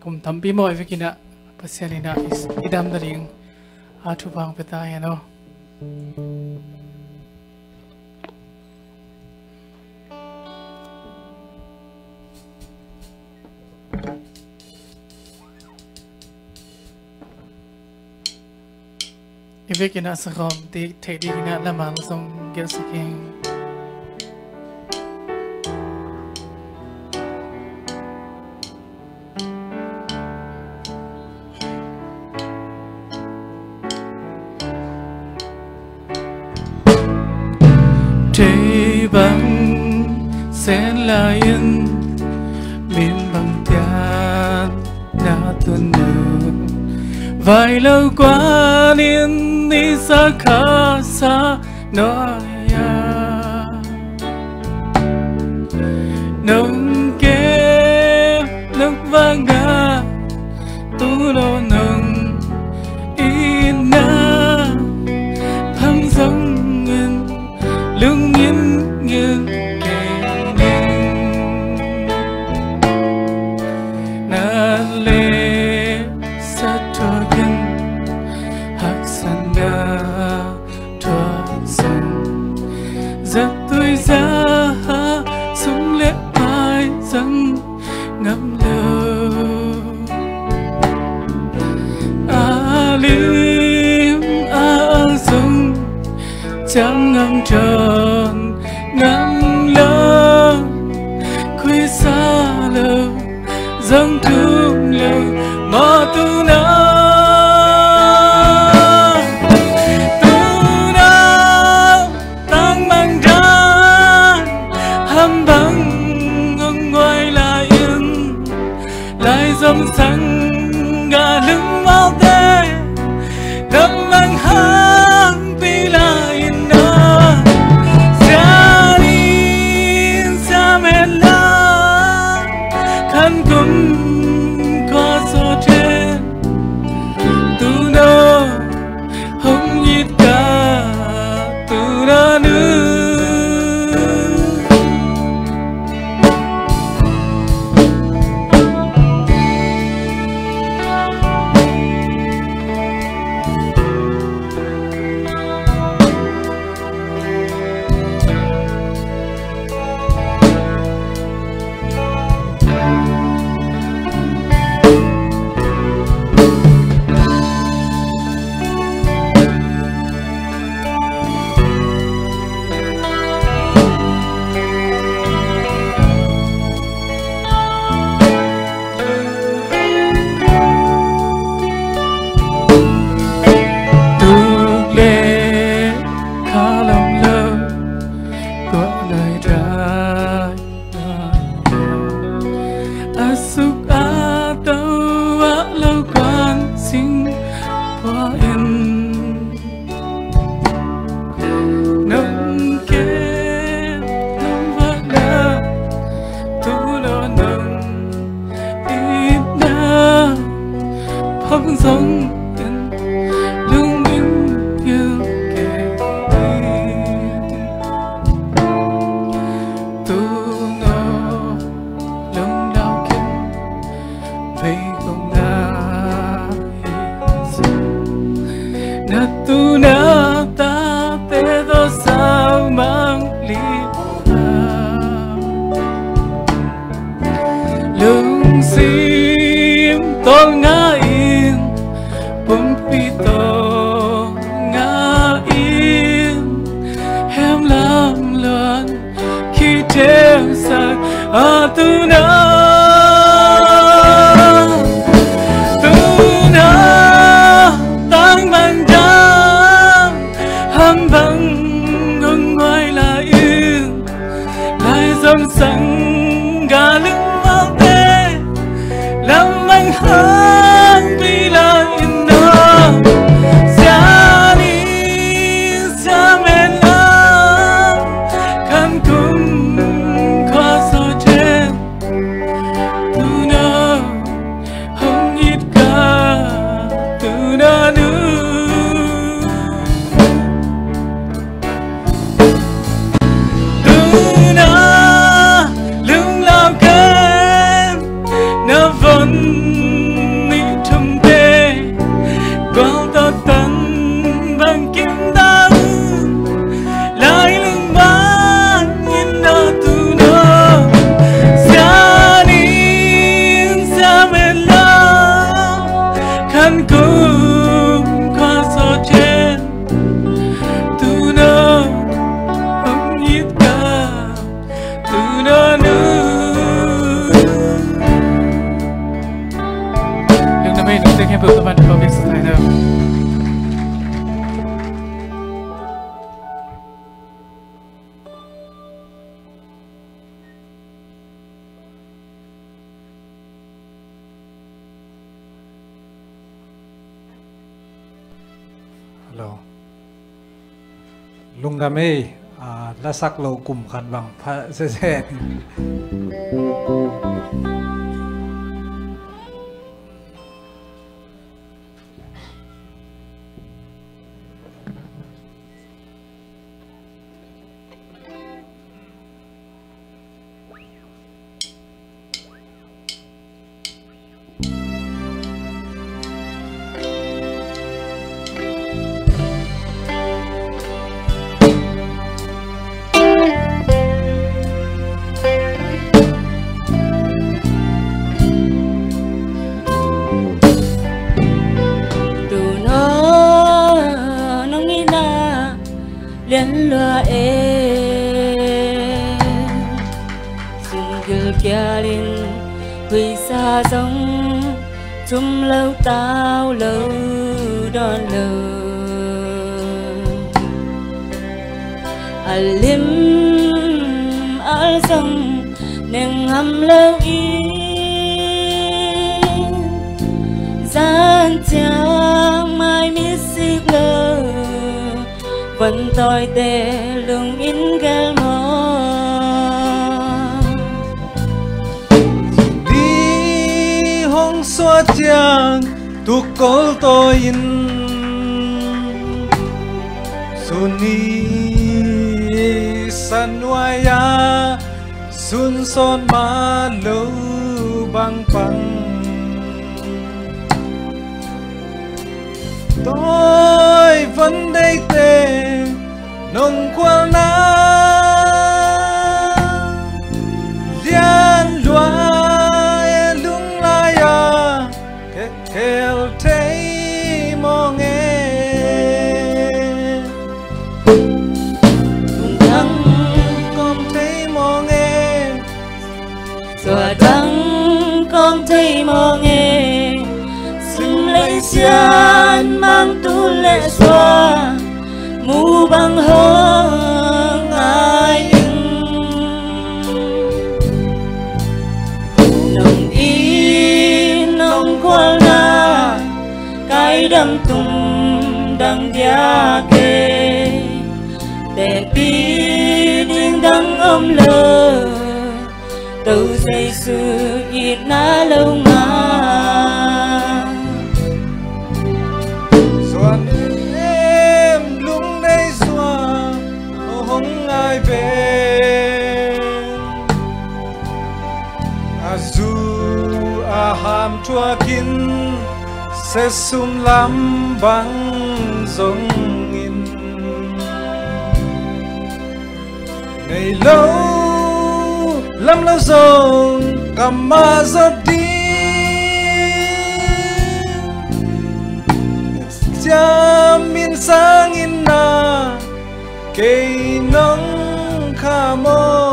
kum tampi mo ewe kina pasialina is idam daring ring thu bang peta yano no ewe sa sakom te te di kina lamang song gil saking Thế a la sak lo kum khan bang pha se se đủ tung đằng dia kê để pi điên đắng âm lơ từ dây sư ít na lâu mà Xuân em lung đây xóa không ai về? À dù à hàm chua kín, sẽ sum lắm bằng giống in ngày lâu, lắm lâu rồi cầm ma giọt đi. Cha min sang in na cây nắng khả mơ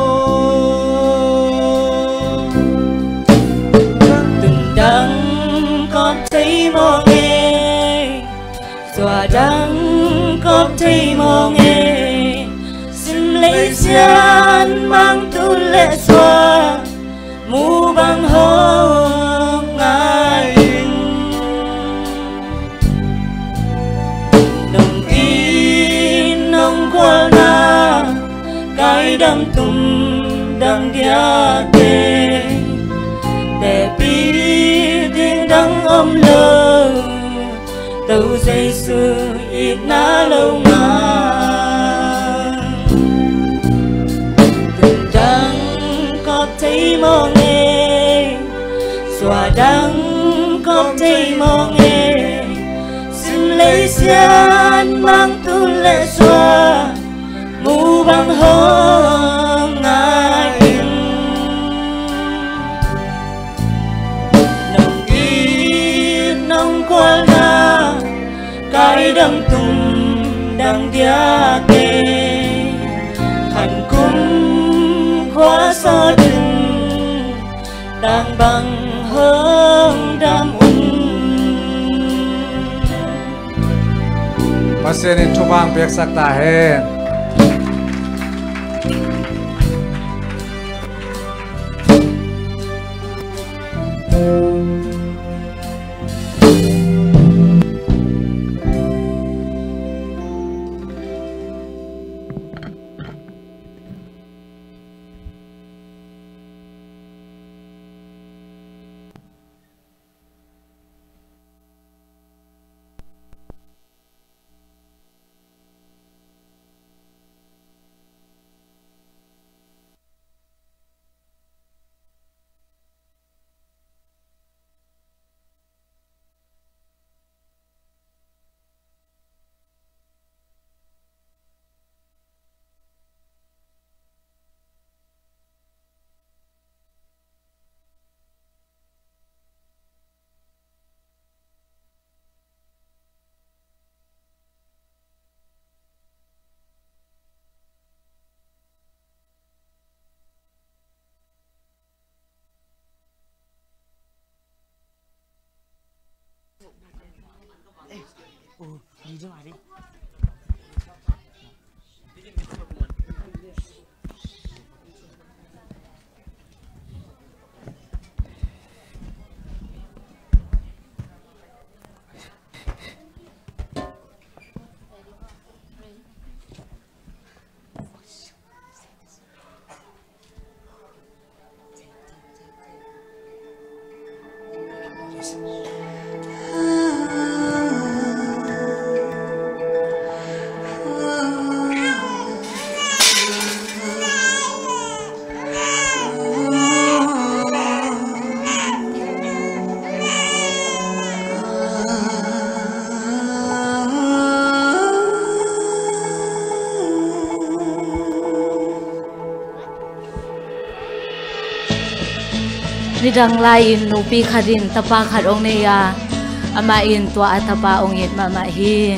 xòa đắng có thấy mò nghe. Xin lấy gian mang tu lệ xoa mu băng hông ngài đồng tin nông qua na cái đắng tùng đắng dia tên ít ná lâu mà từng đắng có thấy mong nghe. Xòa đắng có thấy mong nghe. Xin lấy xian mang tu lệ xóa mu bằng hông cái tung đang dia kê hẳn cung khóa xa đừng đang bằng hương đam ung Pasien in chubang piak nidang lai in nupi khadin tapa khát ông này à ama in tua atapa ông yết ma ma hi.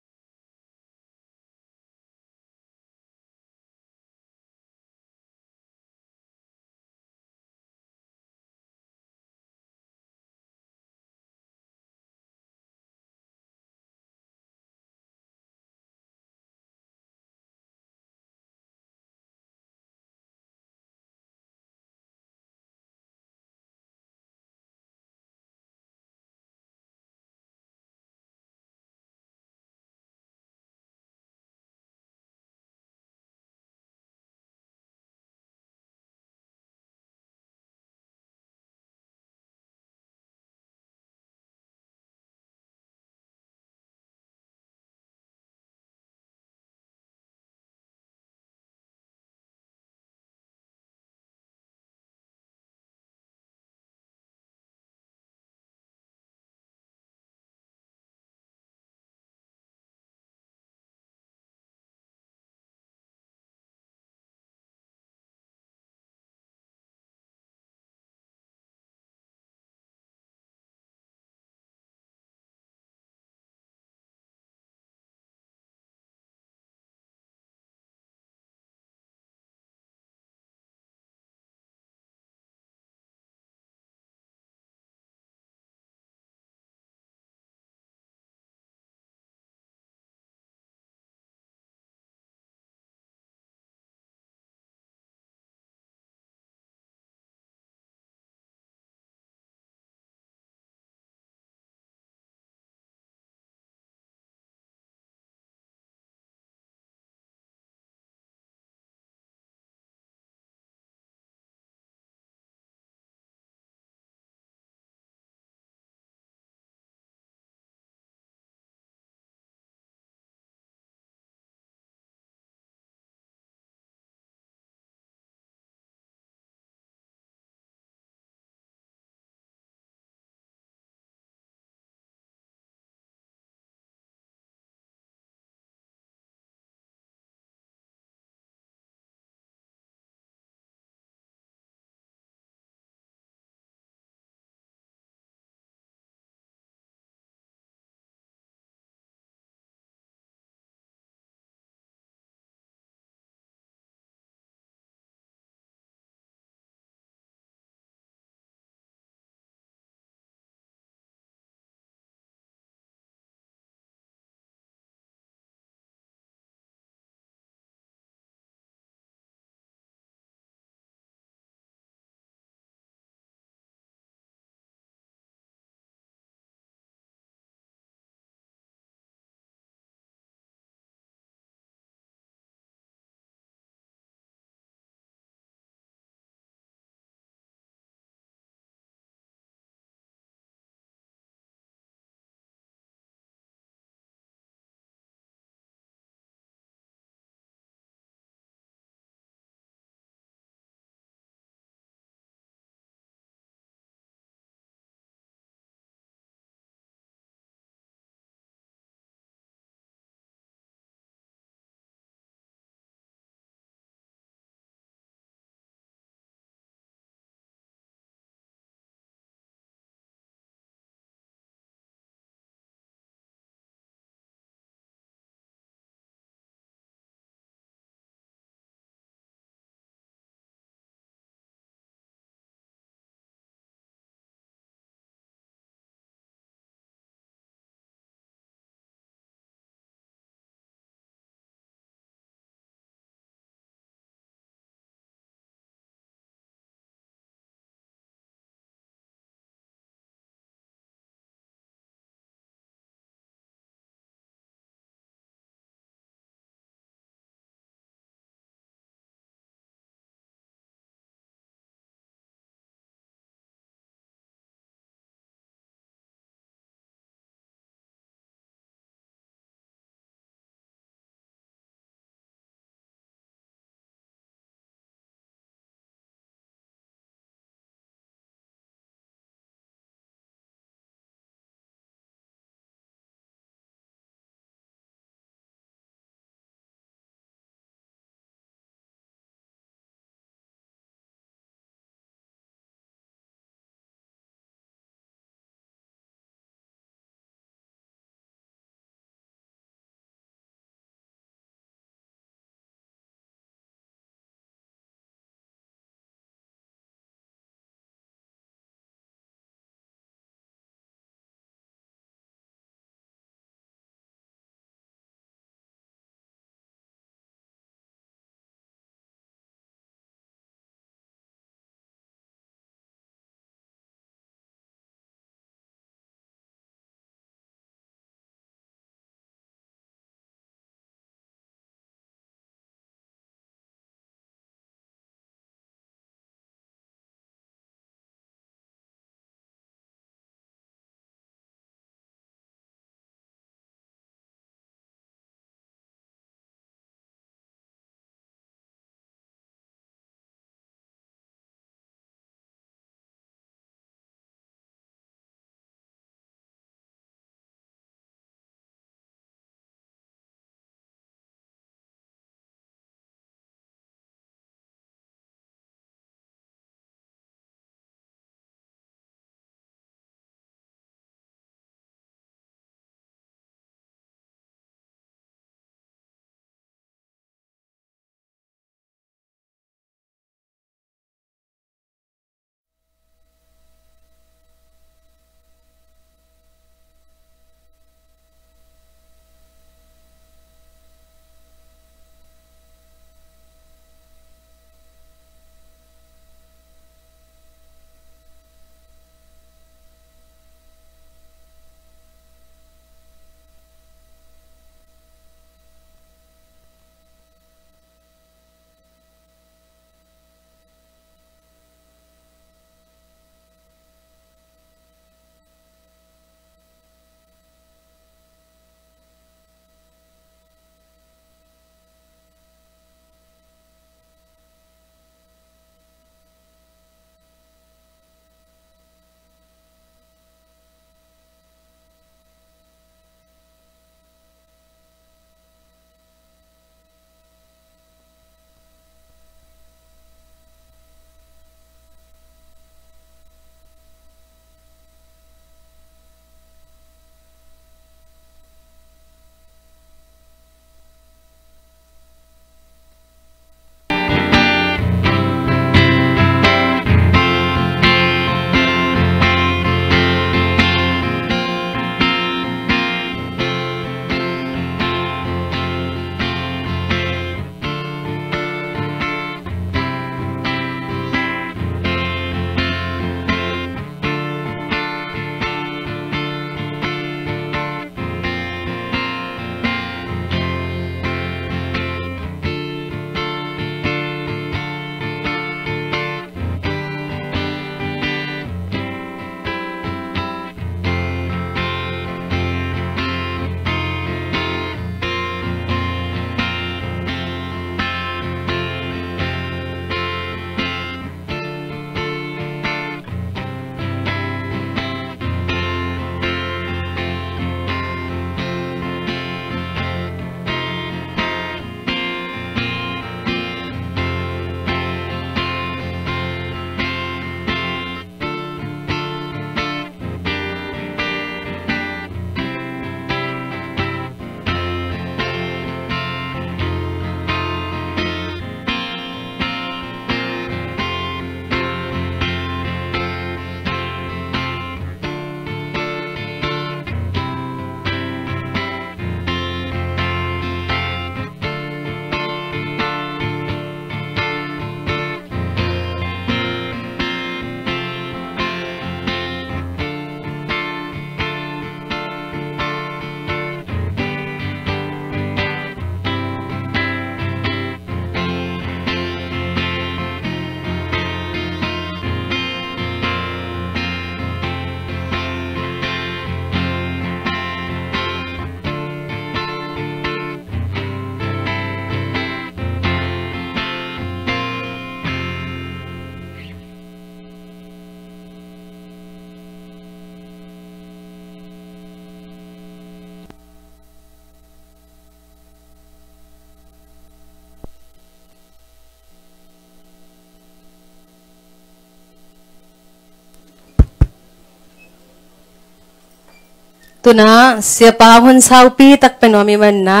Tuna na siapa hun sau pi tak penomi man na.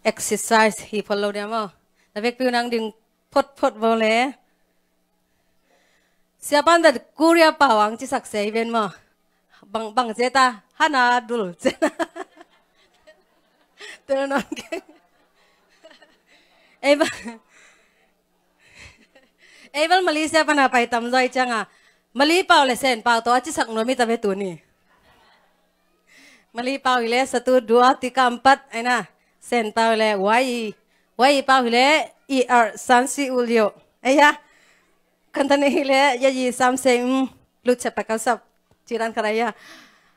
Exercise hi follow dem mo. Na vek pi nang ding phot phot bole siapa nda kuria pawang chi sak sei ven mo. Bang bang zeta hana dul zeta tu na ke. Eva eva malaysia pa na pai tam zoi changa. Mali pau le sen pau to chi sak no mi ta ve tu ni mali pau ile satu dua tiga empat ena sen pau le wai wai pau ile i r san si ulio aya kantane hile, ya ji sam se um mm, lu cha pa ka sap chiran karaya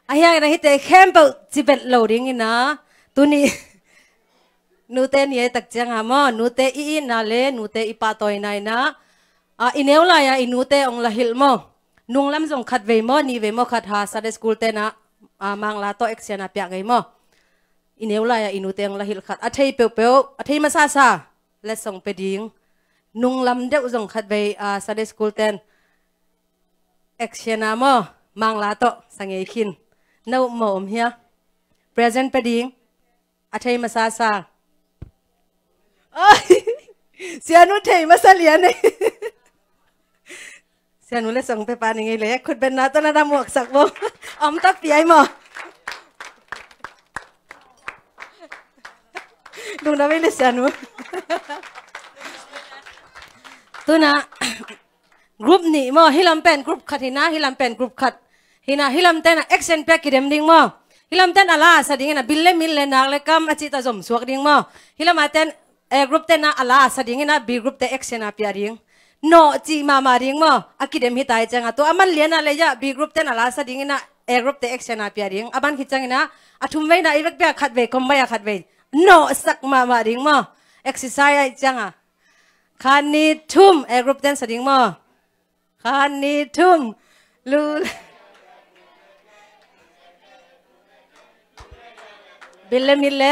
aya na hite kempo jibet loading ina. Tuni nute ni tak jang amo nute i na le nute i pa toy na na a ineu la ya inute ong la hil mo. Nung lam jong khat ve mo, ni ve mo khat ha sa school te na amang la to action a pya ngai mo. Ineu la ya inu teng la hil khat. A thei pe pe a thei ma sa sa. Le song pe ding. Nung lam de uzong khat ve a sade school ten. Action a mo. Mang la to sangai khin. No mo om hia. Present pe ding. A thei ma sa sa. Sianu thei ma sa lian e. sianu le song pe pa ni ngai le khut ben na to na da muak sak bo om ta pi ai mo Dung na wele sianu tu na group ni mo hilam pen group khat hina hilam pen group khat hina hilam ten action pe kidem ding mo hilam ten ala sa ding na bille mil le nak le kam achi ta zom suak ding mo hilam aten a group ten na ala sa ding na b group te action a pia ding โนจีมามาริงมออากิเดมฮิตายจังอะตัวอามันเลียนอะไรยะบีกรุ๊ปเต้นอะไรสัดิ้งนะเอกรุ๊ปเต้นเอ็กชันอาเปียริงอาบันคิดจังนะอาทุ่มไว้นะอีเวกเปียขัดเวคอมไว้ขัดเวโนสักมามาริงมาเอ็กซ์ไซส์ไอจังอะคันนี้ทุ่มเอกรุ๊ปเต้นสัดิ้งมาคันนี้ทุ่มลูลบิลเล่มิลเล่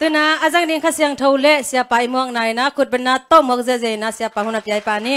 ตัวน่ะอาจารย์ดิ้งข้าเสียงเท่าเละเสียไปมองไหนนะขุดเป็นนาต้มหมกเจเจนะเสียไปหุ่นพิไายปานี่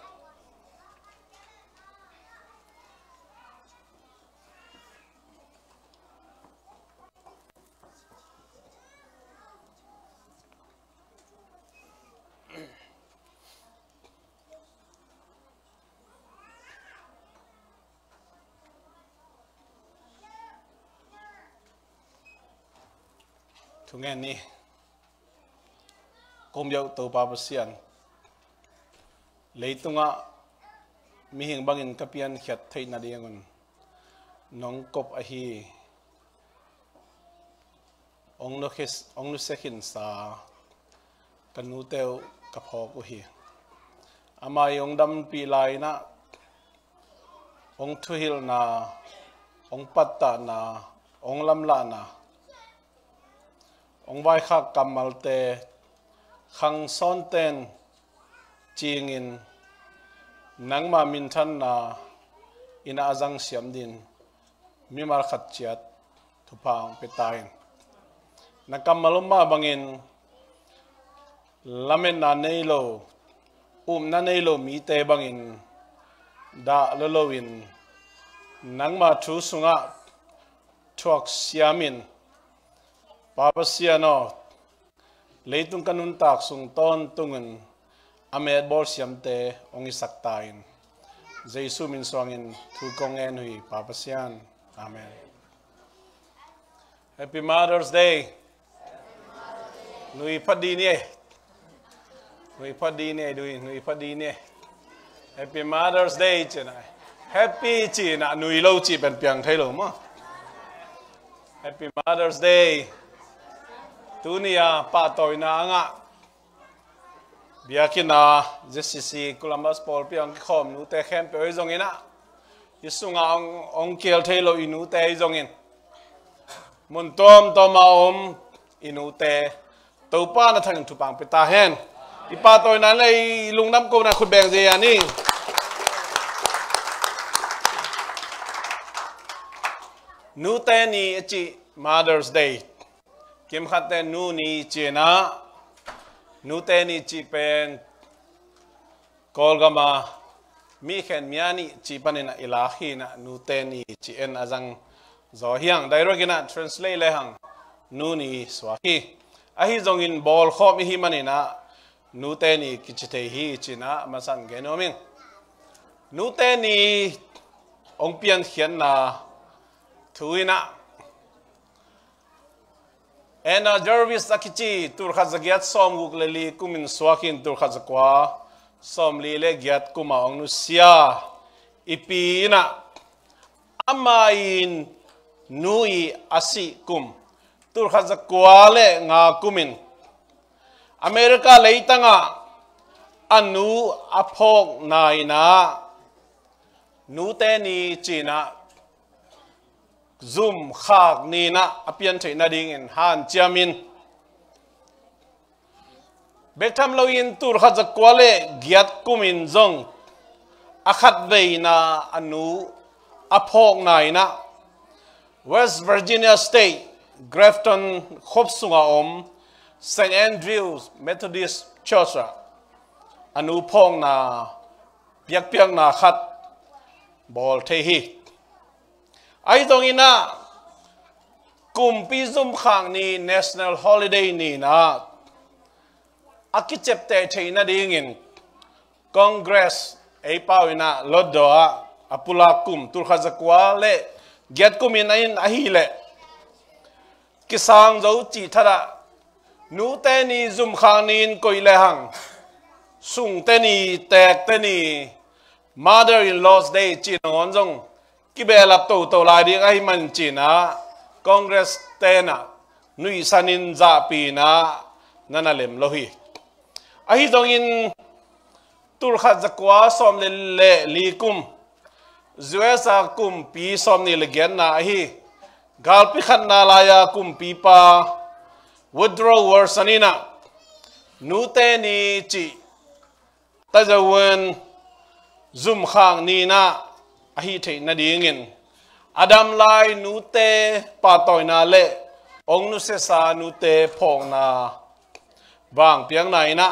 kuk thu nghe ni. Công tàu ba lấy tung á mi hình bằng in kapian khiat thấy na đi ngon. Nong cop a hi. Ông lo khis ông lo sẽ hin sa kan nu teo ka pho ko hi. À Ama yong dam pi lai na ông thu hil na ông patta na ông lam la na ông vai khác mal tê khang son tên chiêng in nang ma min than na ina azang siam din. Mi mar khat chiat thu phang pe tain nakam ma bangin lamen na nei lo um na nei lo mi te bangin da lo lo in nang ma thu sunga thuak siamin papasiano leitung kanuntak sung ton tungun amet bor siam te ongi saktain jesu min suangin thu kong en hui papasian amen. Happy mother's day. Nui phadi ni e. nui phadi ni e, nui nui phadi ni e. happy mother's day chena happy chi na nui lo chi ben piang thai lo ma happy mother's day tunia pa toy na nga biakina JCC Columbus Paul piang khom nu te khem pe zong ina isunga ong ong kel thelo inu te zong in mun tom to ma om inu te to pa na thang tu pang pe ta hen. Ipa toy na lei lung nam ko na khut beng je ani nu te ni chi Mother's Day kim khát tên nu ni chi na nu tên ni chi pen kol gama mi khen miani chi panina ilahi na nu tên ni chi en azang zo hiang. Dairo gina translate le hang, nu ni swahi a hi zong in bol kho mi hi manina nu tên ni kichite hi chi china masan genoming nu tên ni ong pian hian na, thuina ena jarvis akichi tur khazagiat som guk leli kumin swakin tur khazakwa som li le giat kuma ong nu sia ipina amain nui asi kum. Tur khazakwa le nga kumin. America leitanga anu aphok naina nu te ni china zoom khak ni na, apian thei na ding in han chiamin. Betham lo in tur kha za kwale, giat kumin zong. Akhat vei na anu, aphok nai na. West virginia state, grafton khop sunga om st andrews methodist church anu phong na, piak piak na khat, bol the hi ai tong ina kum pi zum khang ni national holiday ni na. Akichep te theina ding in congress ei pau ina lodo apula kum tur khazakwa le, get kum in in ahi le. Kisang zo chi thara, nu te ni zum khang ni in koi le hang. Sung te ni, tek te ni mother in law's day chi ngon jong ki be lap to to lai ding ai man chi na congress te na nui sanin za dạ pi na nana lem lo hi a hi dong in tur khat zakwa som le le li kum zue sa kum pi som ni le gen na hi gal pi khat na la ya kum pi pa. Woodrow warsanina nu te ni chi. Ta za wen zum khang ni na a hi thei na ding in. Adam lai nu te pa toy na le. Ong nu se sa nu te phong na. Wang piang na ina.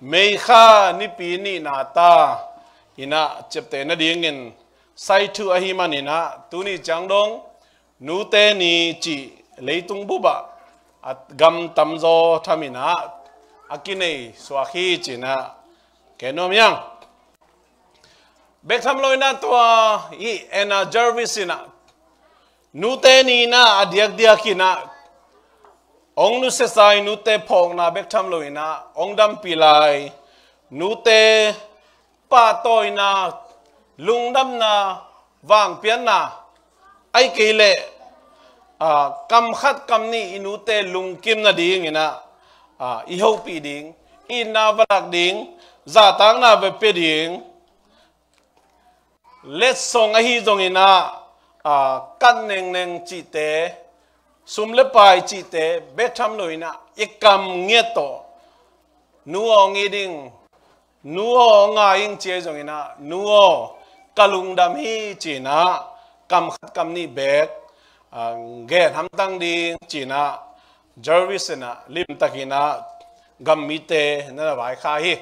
Mei kha ni pi ni na ta. Ina chep te na ding in. Sai thu a hi man ina. Tu ni chang dong. Nu te ni chi leitung bu ba. At gam tam zo thamina akinei swahi china kenom yang bek tham loi na to i ena jarvis ina. Nu te ni na adiak dia kina ong nu se sai nu te phong na bek tham loi na ong dam pilai nu te pa toi na lung dam na vang pian na. Ai ke le à, cam khát cam ni inu te lung kim na ding ina. À, i pi ding in na valak ding za tang na về pe ding let song a hi dong ina, a kan neng neng chi te, sum le pai chi te, be tham lo ina ikam nge to. Nu o ngi ding nu o nga ing che dong ina nu o kalung dam hi chi na, kam khat kam ni bek ge tham tang ding chi na Jarvis na, lim takina gam mi te, na vai kha hi.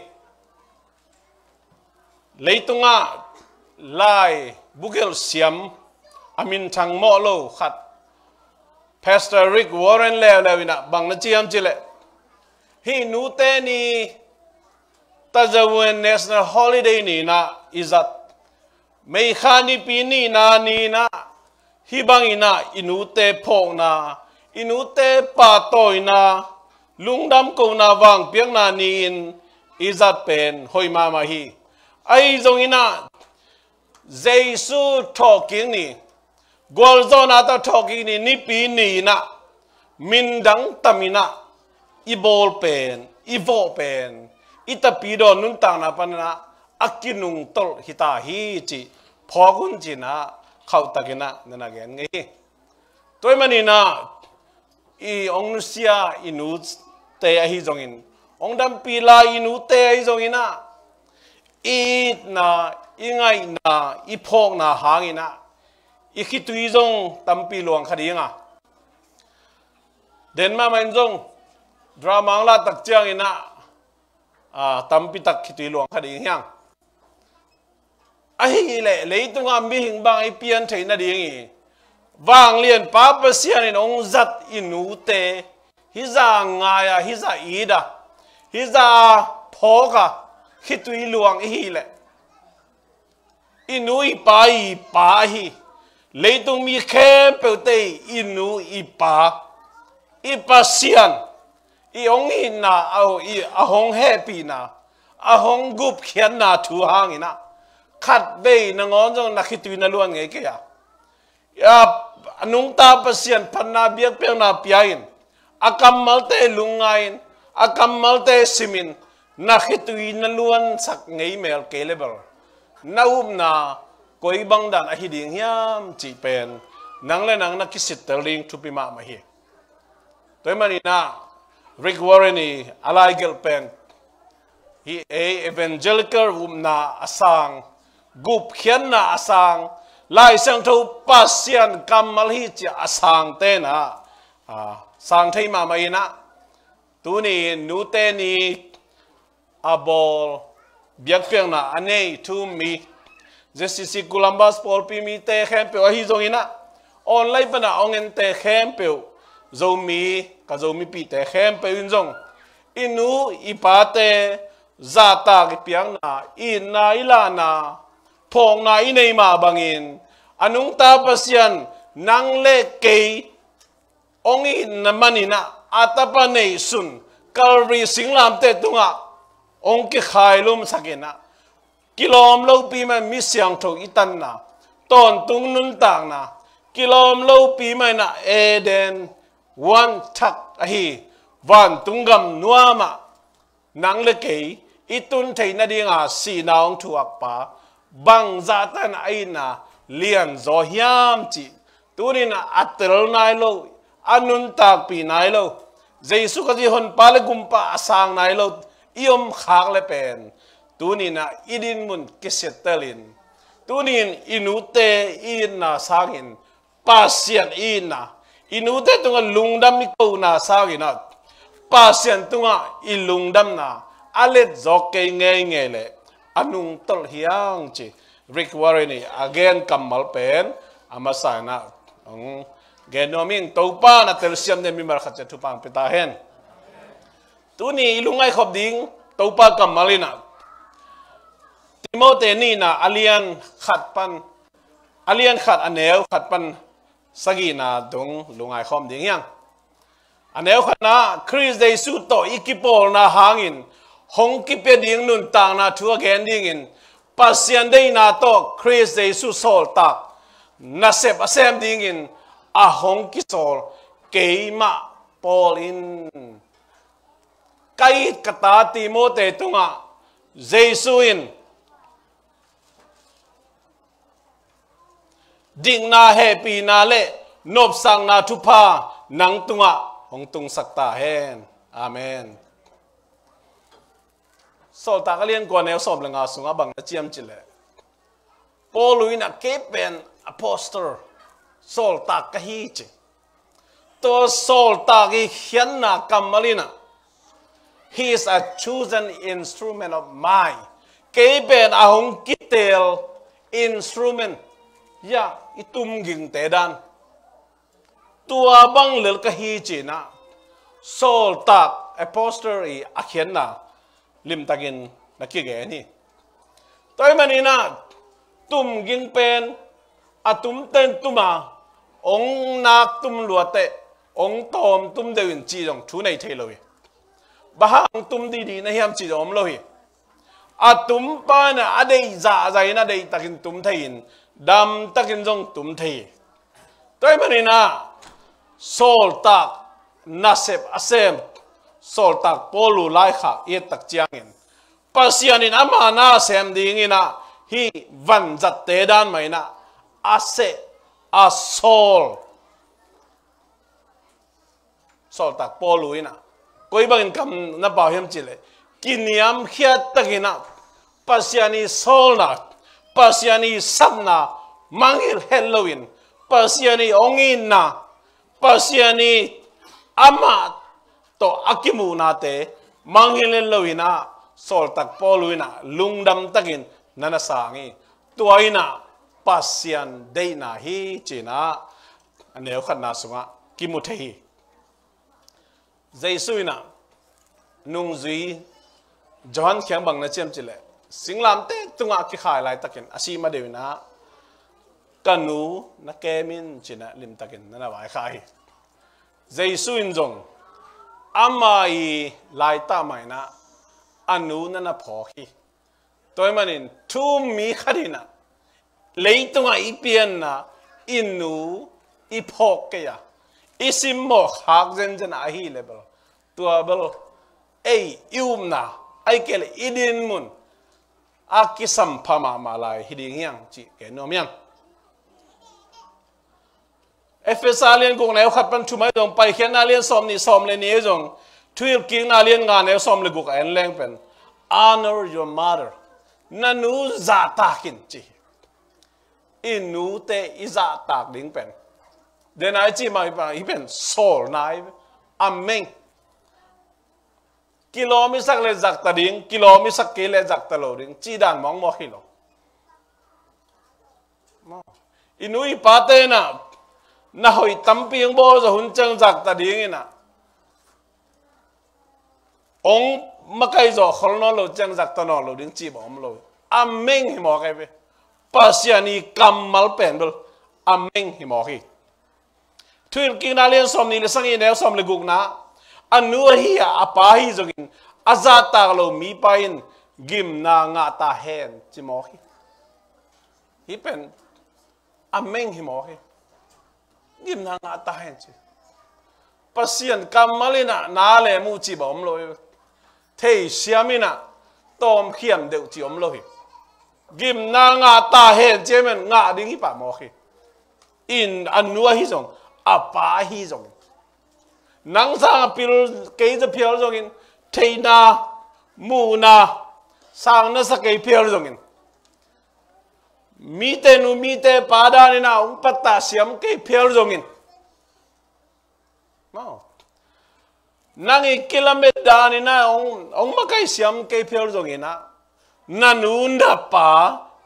Leitunga ลายบุเกลเซียมอามินทางมอโลขัดพสตอริกวอร์เรนแล้วแล้วินะบางนาจียมจิเลฮีนูเตนีตาจาวนเนสนาฮอลิเดย์นี่นะอิจัดไม่ขานีปีนี่นานีนะฮิบังอินะอินูเตพงนะอินูเตปาโตอินะลุงดำกูนาวังเพียงนานีนอิจัดเป็นหอยมามาฮีไอ้จงอินะ Giêsu talking ni gol zo na ta talking ni ni pi ni na. Min dang tamina. I bol pen i vo pen. I ta pi do nun tang na pan na akinung tol hita hi chi phogun chi na khau takina. Na na gen ngi toy mani na. I ong nu sia i nu te a hi zong in ong dam pi la i nu te a hi zong i na i ngai na i phok na hang ina i khi tui zong tam pi luang khadi nga. Den ma main zong drama la tak chiang ina à tam pi tak khi tui luang khadi hyang a hi le le tung am bi hing bang i pian thei na ding i. Vang liền pa pa sian in ong zat inu te. Hi za nga ya hi za ida hi za phoka khi tui luang hi le. inu inui pa i pa hi le tung mi khem pe te inu i pa. I pa sian. I ong hin na au, i a hong happy na. A hong gup khian na thu hang ina. Khat be na ngon jong na khi tui na luan nge ke ya. Ya, anung ta pasian panna biak pe na piain. Akam malte lungain akam malte simin. Na khitui na luan sak ngei mel ke level na um na koi bang dan a hiding hiam, chi pen. Nang le nang na kisit terling tu pi ma ma hi. Toy mani na, Rick Warren ni alai gel pen. Hi a evangelical um na asang, gup khian na asang, lai sang thu pasian kamal hi chi asang te na. À sang thei ma mai na. Tu ni, nu te ni abol biak piang na ane tu mi. Jesi si Columbus Paul pi, mi, te, khem, pe hi, zong, ina. Online pa na ongen te, khem, pe zo, mi, ka, zo, mi, pi, te, khem, pe in zong. Inu ipate zata za ki, piang na. In na ila na. Phong, na inei ma bangin anung, ta pasian nang, le ke ong in na manina atapa nei, sun. Kalri singlam te, tunga ông cái khai lum na, kilom lo pi ma mi siang tho itan na. Ton tung nun tang na. Kilom lo pi ma na eden. Wan thak ahi. Van tungam nuama nang le ke itun thei na dinga si naong thuak pa. Bang za tan aina lian zo hiam chi. Tunin atel nai lo anun tak pi nai lo. Jesu ka ji hon pale gumpa asang nai lo iom khak le pen. Tunin na idin mun kisetelin tunin inute in na sangin pasien in na. Inute tunga lungdam mi ko na sangin na pasien tunga ilungdam na. Alet zoke nge nge le. Anung tol hiang chi. Rick Warren ni again kamal pen. Amasana ang genoming topa na telsiam ni mimar khatse tupang pitahen. ตัวนี้ลุงไอ้ขอบดิ้งตัวปากับมาเลยนะติโมเตนี่นะอเลียนขัดปันอเลียนขัดอันเนวขัดปันสกีนะตรงลุงไอ้ขอบดิ้งยังอันเนวขณะคริสเดย์สู้ต่ออีกิปอลนะหางอินหงกิเปดิ้งนุนต่างนะทัวแกนดิ้งินปัสยันได้นาโตคริสเดย์สู้โอลตักนาเซบอเซมดิ้งินอาหงกิโอลเกยมา Paul in kai kata Timote tunga Jesu in ding na happy na le nop sang na thupa nang tunga hong tung sakta hen amen. So ta ka lian kwa ne som la nga sunga bang na chiam chile Paul luina kepen apostle sol ta ka hi chi to sol ta gi hian na kamalina he is a chosen instrument of mine. Ke bên a hong kitel instrument. Ya itum ging te dan tua bang lel ka hi chi na sol tak apostolary a hian na lim takin nakige ni. Toy manina tum ging pen atum ten tuma ong nak tum luate ong tom tum de win chi jong thu nei thei lowi bahang tum đi đi na hiam chi hi à tum pa na adei à, dạ, za zai dạ, na dei takin tum thein dam takin jong tum thei toy manina sol tak nasep asem sol tak polu lai kha ye tak chiangin pasianin ama na sem na, hi van zat te dan mai na ase a sol. Sol tak polu ina koi bangin kam na bảo hiểm chỉ lệ kiniam khiat takina pasiani sol na. Pasiani sab na. Mangil halloween. Pasiani ongin na. Pasiani ama to akimu na te. Mangil halloween sol tak poluina lungdam takin na sangi tuaina pasian deina hi china aneu khat na sunga. Zey suy na, nung duy johan khiang bằng na chem chile singlam te tunga ki khai lai takin asi ma devina kanu na kemin china lim takin na wai khai. Jaisuin jong amai lai ta mai na anu na na pho hi toy manin thu mi khadina lấy tung ai pian na inu ipok kaya ya isim mo khak zen zen a hi level tua bel ei yum na, ai kel idin mun? A ki sam pha ma ma lai hi ding yang, chi ke nom yang. Ephesalien kung na khat pan dong, pai khian na som ni som le ni e jong thuil king na lien nga ne som le guk en leng pen. Honor your mother. Nanu zatakin chi. Inu te izatak ding pen đến ai chỉ mà pa i pen sol nai ameng kilomi sak le zak ta ding kilomi sak ke le zak ta lo ding chi dan mong mo khilo inu i pa te na. Na hoi tam piang bo zo hun chang zak ta ding ina. Ong makai zo khol no lo chang zak ta no lo ding chi bom lo. Ameng hi mo kai ve pasiani kamal pen bel ameng hi mo hi thuyền kinh na liên som ni le sang ne som le guk na anu hi a pa hi zogin aza lo mi pa in gim na nga ta hen chi mo hi. Hi pen à, ameng hi mo hi. Gim na nga ta hen chi. Pasian kamalina na le mu chi om lo thei siamina tom khiam deu chi om lo hi gim na nga ta hen che men nga ding hi pa mo hi. In an hi zong a pa hi zong nang sa pil ke za phial zong in thei na mu na sang na sa ke phial zong in mi te nu mi te pa da ni na ung patta siam ke phial zong in mau nang i kilometer da ni na ong ong makai siam ke phial zong in na na nu nda pa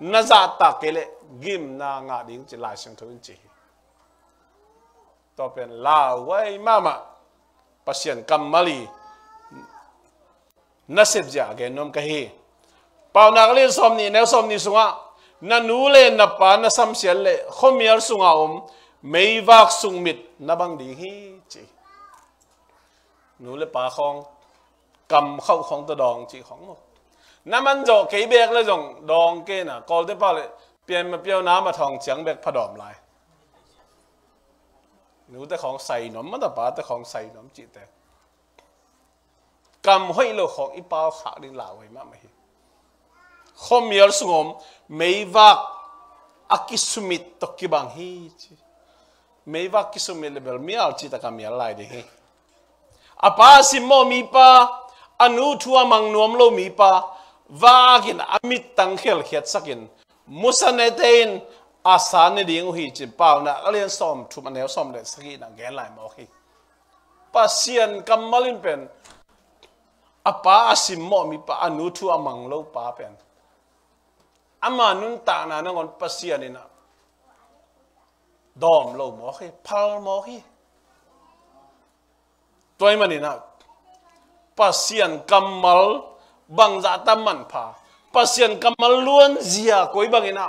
na za ta ke le gim na nga ding chi lai sang thun chi ตัวเป็นลาวไว้มามะพัศยันกัมมาลีนั่นสิบจากเกนอมกะฮีพาวนักเรียนสมนีเนสมนีสุงะนันนูเลนนับปานัสัมเสียเลขมียร์สุงะอมไม่วักสุงมิดนับังดีฮีจีนูเลป่าของกำเข้าของตะดองจีของหมดน้ำมันจอกเกเบกเลยจงดองเกน่ะกอลได้ป่าเลยเปลี่ยนมาเปรี้ยวน้ำมาทองเฉียงเบกผดอมลาย หนูแต่ของใส่หนมมันแต่ป่าแต่ของใส่หนมจิตแต่กำห้อยโลของอีปาขาดินลาวไว้มากไหมข้อมีอลสงมไม่วักอากิสุมิตตกิบังฮีไม่วักกิสุมิตเลเบลมีอัลจิตกามีอะไรดิฮีอาป้าสิโมมีป้าอนุทัวมังนวมโลมีป้ากินอมิตตังเขลเขียดสักินมุสเนเตน อาสาในดิ่งหิจิเปล่านะก็เรียนสอมชุมันแนวสอมเด็กสกีนังแกนหลายมอกีปัสเซียนกำมลินเป็นอาป้าอาสิมอมีป้าอนุทูอามังโลป้าเป็นอามานุนตานานังอนปัสเซียนนี่นะดอมโลมอกีพัลมอกีตัวมันนี่นะปัสเซียนกำมลบังจัตมันพาปัสเซียนกำมลล้วนเสียกอยบังนี่นะ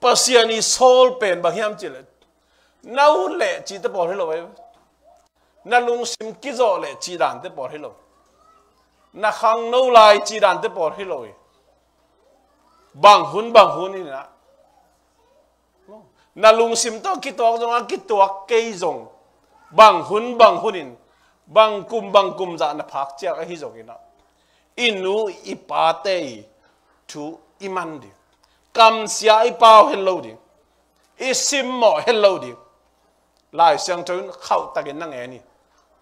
pasiani sol pen bahiam chile nau le chi te por hilo we na lung sim ki zo le chi dan te por hilo na khang no lai chi dan te por hilo we bang hun bang hun ni na na lung sim to ki tok jong ki tok ke jong bang hun bang hunin bang kum bang kum za dạ na phak chia ka hi jong ina inu ipate tu imandi kam sia ipao hello di sim mo hello đi, lai sang chun khau takin nang e ni.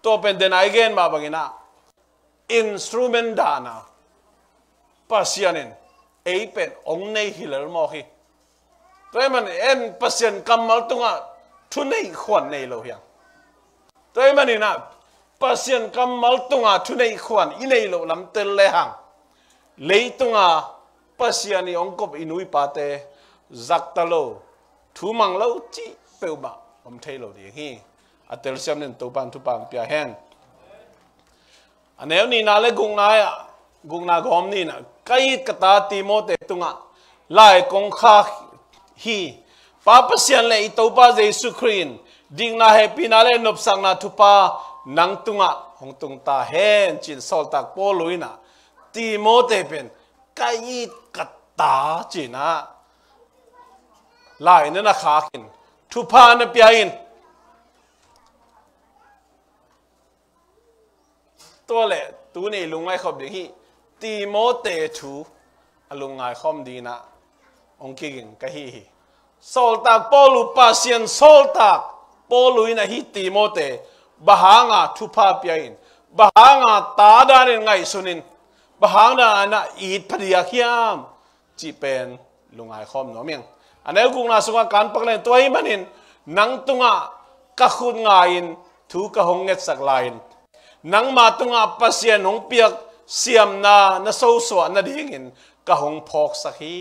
To pen den again ma na, instrument dana pasianin ei pen ong nei hiler mo hi. To man en pasien kamal tunga thu nei khwan nei lo hiang. To man na, pasien kamal tunga thu nei khwan i nei lo lam tel le hang. Lấy tunga pasiani ongkop inui pate zaktalo thu mang lo chi peuba om thailo di hi. Atel siam nen topan pan tu pia hen. Anel ni na le gung na ya gung na gom ni na. Kai kata ti mo te tunga. Lai kong kha hi. Pa pasian le to pa jesu khrin ding na he pina le nop sang na thupa nang tunga. Hong tung ta hen, chin sol tak po luina ti mo te pen cái gì cả ta chỉ na lại nữa là khá kín thu pa nó bia in tôi lệ tú này lùng ngay không đi hi tì mô tê chú lùng ngay không đi na ông kia kín cái hi hi sol tak polu pasien sol tak polu ina hi timote bahanga thupa piain bahanga tadarin ngay sunin บะหางนาน่ะอีดพเดียขี้ยามจีเป็นลุงไอคอมน้อเมียงอันนี้กูน่าสงการปักเลนตัวไอ้มันนินนังตุงะกะคุณไงถูกกะหงเง็ดสักลายนนังมาตุงะปัสยนหงเปียกเสียมนานะโซสวนะดิ่งินกะหงพอกสักฮี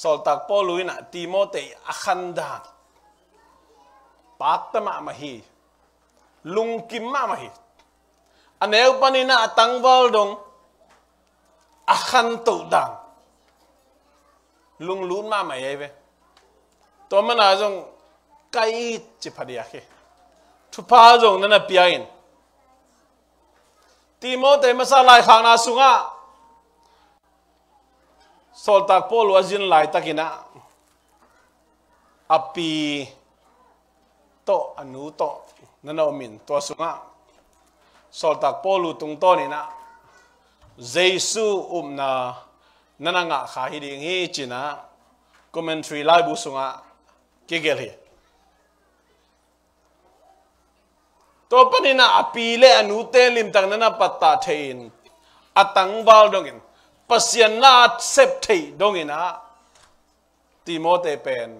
สอลตักโปลุยนะติโมเตอคันดา paktama mahi lungkim ma mahi anel panina atangwal dong akhan tu dang lung lún ma mai ve to mana jong kai chi phadia khe thu pa jong nana piain timote masalai khana sunga soltak pol wazin lai takina. Api to anu to. Nano min, to sunga sol polu tung to ni na. Jesu um na nana nga kha hi ding hi china commentary lai bu sunga. Ke gel hi. To panina apile anu te lim tang nana patta thein. Atang bal dongin pasian na sep thei dongina timote pen.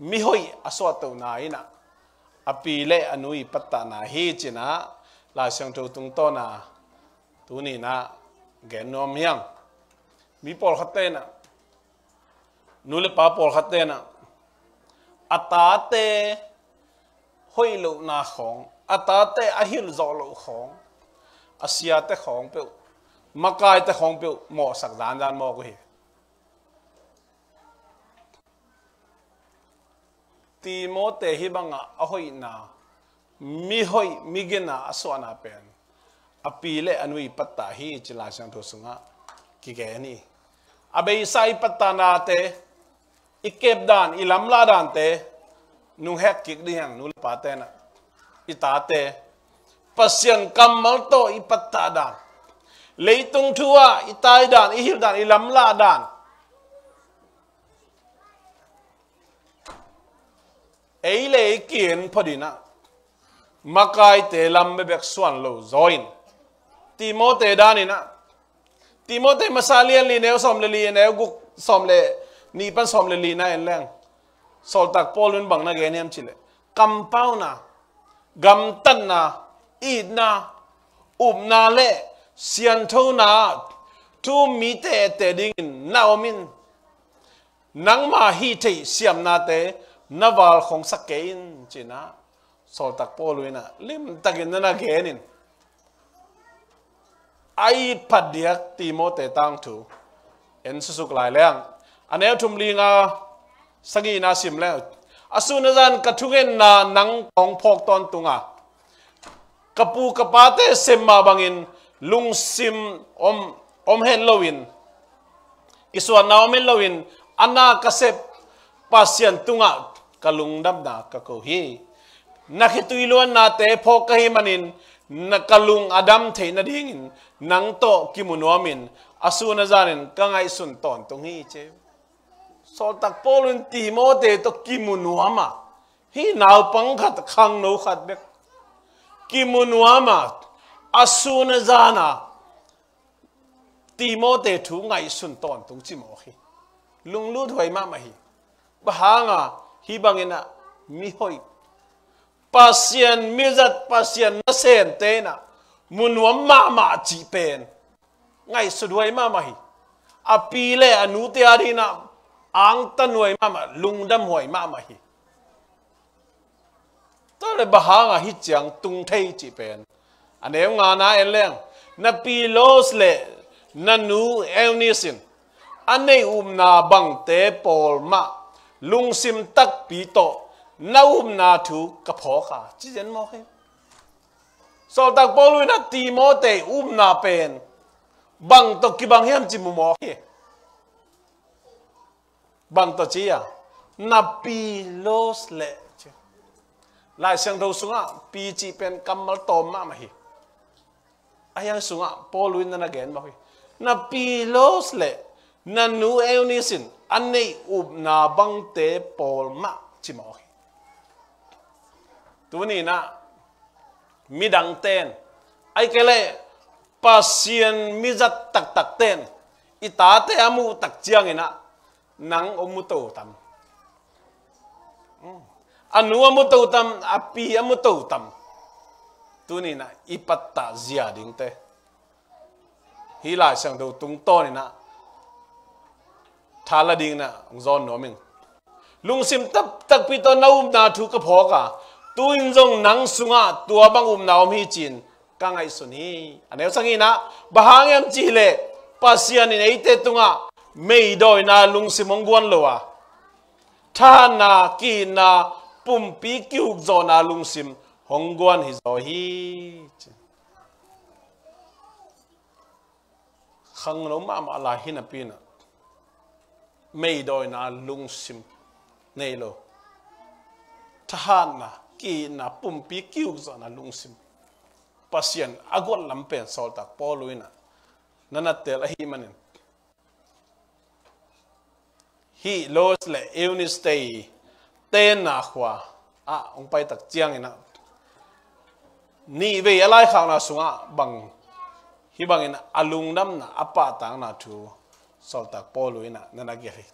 Mihoi aswa to na ina apile anui patta na hi china, la sang to tung to na. Tu ni na, gen nom yang mi pol khatte na. Nule pa por khatte na. Atate hoi lo na khong. Atate ahil zo lo khong. Asia te khong pe makai te khong pe mo sak dan dan mo ko hi. Ti mo te hi banga hoi na mi hoi mi gena aswana pen. Apile anui patta hi chila sang tho sunga ki ge ni. Abe sai patta na te, ikep dan ilam la dan te nu hek kik di hang nu pa te na. Ita te pasien kamal to ipatta dan. Leitung thua, itai dan, ihil dan ilam la dan. Ấy lệ kiện phật đi na makai te lam be bek swan lo zoin. Timote dani na timote masalian li neo som le li neo guk som le ni pan som le li na en leng sol tak polun bang na ge nem chile. Kam pau na, gam tan na id na um na le, sian tho na tu mi te te ding naomin nang ma hi te siam na te naval khong sakein china. Sol tak poluina lim takin na genin ai padiak timote tang tu en susuk lai leng ane thum linga sangi na sim le. Asuna zan kathungen na nang kong phok ton tunga. Kapu kapate semma bangin lung sim om om hen lowin iswa na om hen lowin ana kasep pasien tunga kalung dam na kako hi nakituiluan na te pho kahi manin nakalung adam the na dingin nang to kimunuamin asu na zanin kangai sun ton tong hi che. So tak polun ti mo te to kimunuama hi naw pang khat, khang no khat bek. Kimunuama asu na zana ti mo te thu ngai sun ton tung chi mo hi. Lung lu thoi ma ma hi. Ba ha nga mi mihoi. Pasien mizat pasien na sen te na munwa ma ma chi pen. Ngai sudwai ma ma hi. Apile anu te ari na ang tan mama ma ma lung hoi ma ma hi. To le bahanga hi chang tung thei chi pen. Anew nga na en leng na pilos le, na nu elnisin anei um na bang te pol ma lung sim tắc pi to na na thu ka pho kha. Chi jen mo he? So tak na ti mo te um na pen. Bang to ki bang hiam chi mu mo he? Bang to chi ya? Na pi le che. Lai sang sunga, pi chi pen kamal to anh ma hi ayang sunga polu na na gen mo he na pi tu ni na mi đăng tên, ai kể kele pasien mi zat tak tên, ten ita te amu tak chiang ina nang omu to tam anu amu to tam api amu to tam tu ni na ipat ipatta zia ding te hi lai sang đầu tung to ni na thala ding na zon nó mình. Lung sim tap tak pi to na na thu ka pho ka tu in jong nang sunga tua bang um na om hi. Chin ka ngai sun hi aneu sangi na bahang em chi le pasian in eite tunga mei doi na lung sim ong guan lo wa tha na ki na pum pi kiu zo na lung sim. Hong guan hi zo hi. Khang lo ma ma la hi na pi na mei doi na lung sim. Nei lo. Thahan na, ki na pum pi kiu zo na lung sim. Pasien, agot lam pen sol tak poluina nana tel hi manin. Hi, los le eunis tei ten na khwa a, ong pai tak chiang ina. Ni ve alai khang na sunga, bang. Hi bang in alung nam na apa tang na thu sol tak polo ina nana geri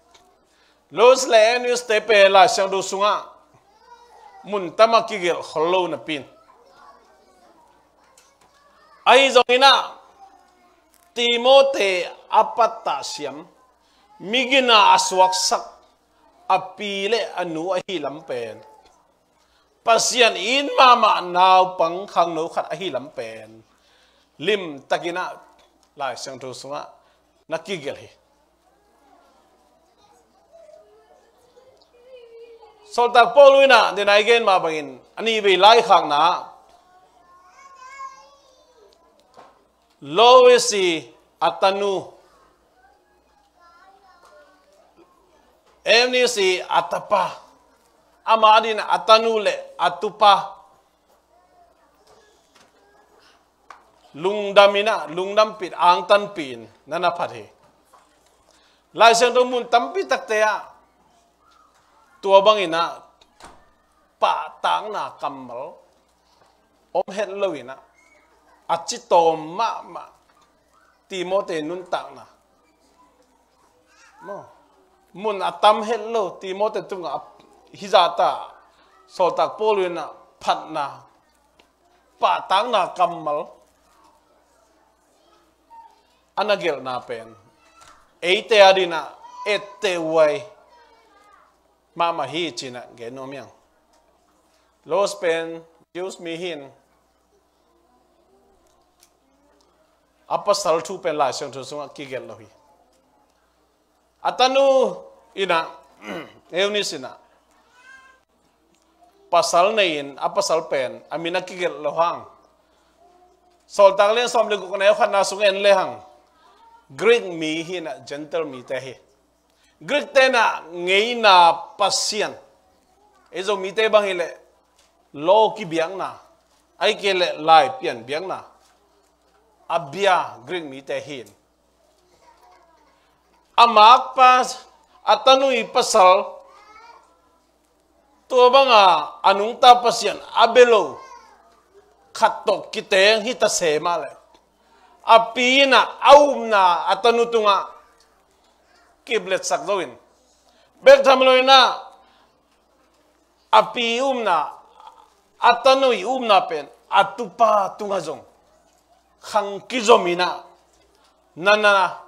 los le news te pe la sang do sunga. Mun tama kigel na pin. Ai zong ina. Timote apata siam migina aswak sak. Apile anu ahi lampen pasian in mama naw pang khang no khat ahi lampen lim takina lai sang do sunga. Nakigel hi. So tak poluina din ai gen ma bangin ani be lai khang na. Lowesi atanu. Em ni si atapa. Ama din atanu le atupa. Lungdamina lungdam pit ang tan pin nana phathe lai sen do mun tampi takte a tua bangina pa tang na kamal om het lowina achi to ma ma timote nun tak na mo mun atam het lo timote tunga hizata so tak poluna phat na pa tang na kamal anagil na pen ate adina ette wai mama hi china ge no miang. Los pen use mi hin. Apa sal thu pen la sang thu sunga ki gel lohi atanu ina, euni sina. Pasal nein apa sal pen, amina ki gel lohang sol tang len som le ko na khan na sung en le hang. Greek mi hi na, gentle mi te hi. Greek tên na ngay na pasien ezo mi te bang ile lo ki biang na ai kia le lại biển biang na abia Greek mi te hin amak pas atanui pasal tua banga anung ta pasien à, abelo khatok kite hita sema le apina aumna atanutunga kiblet sakdowin bek thamloina api umna atanui umna pen atupa tungazong khang kizomina nana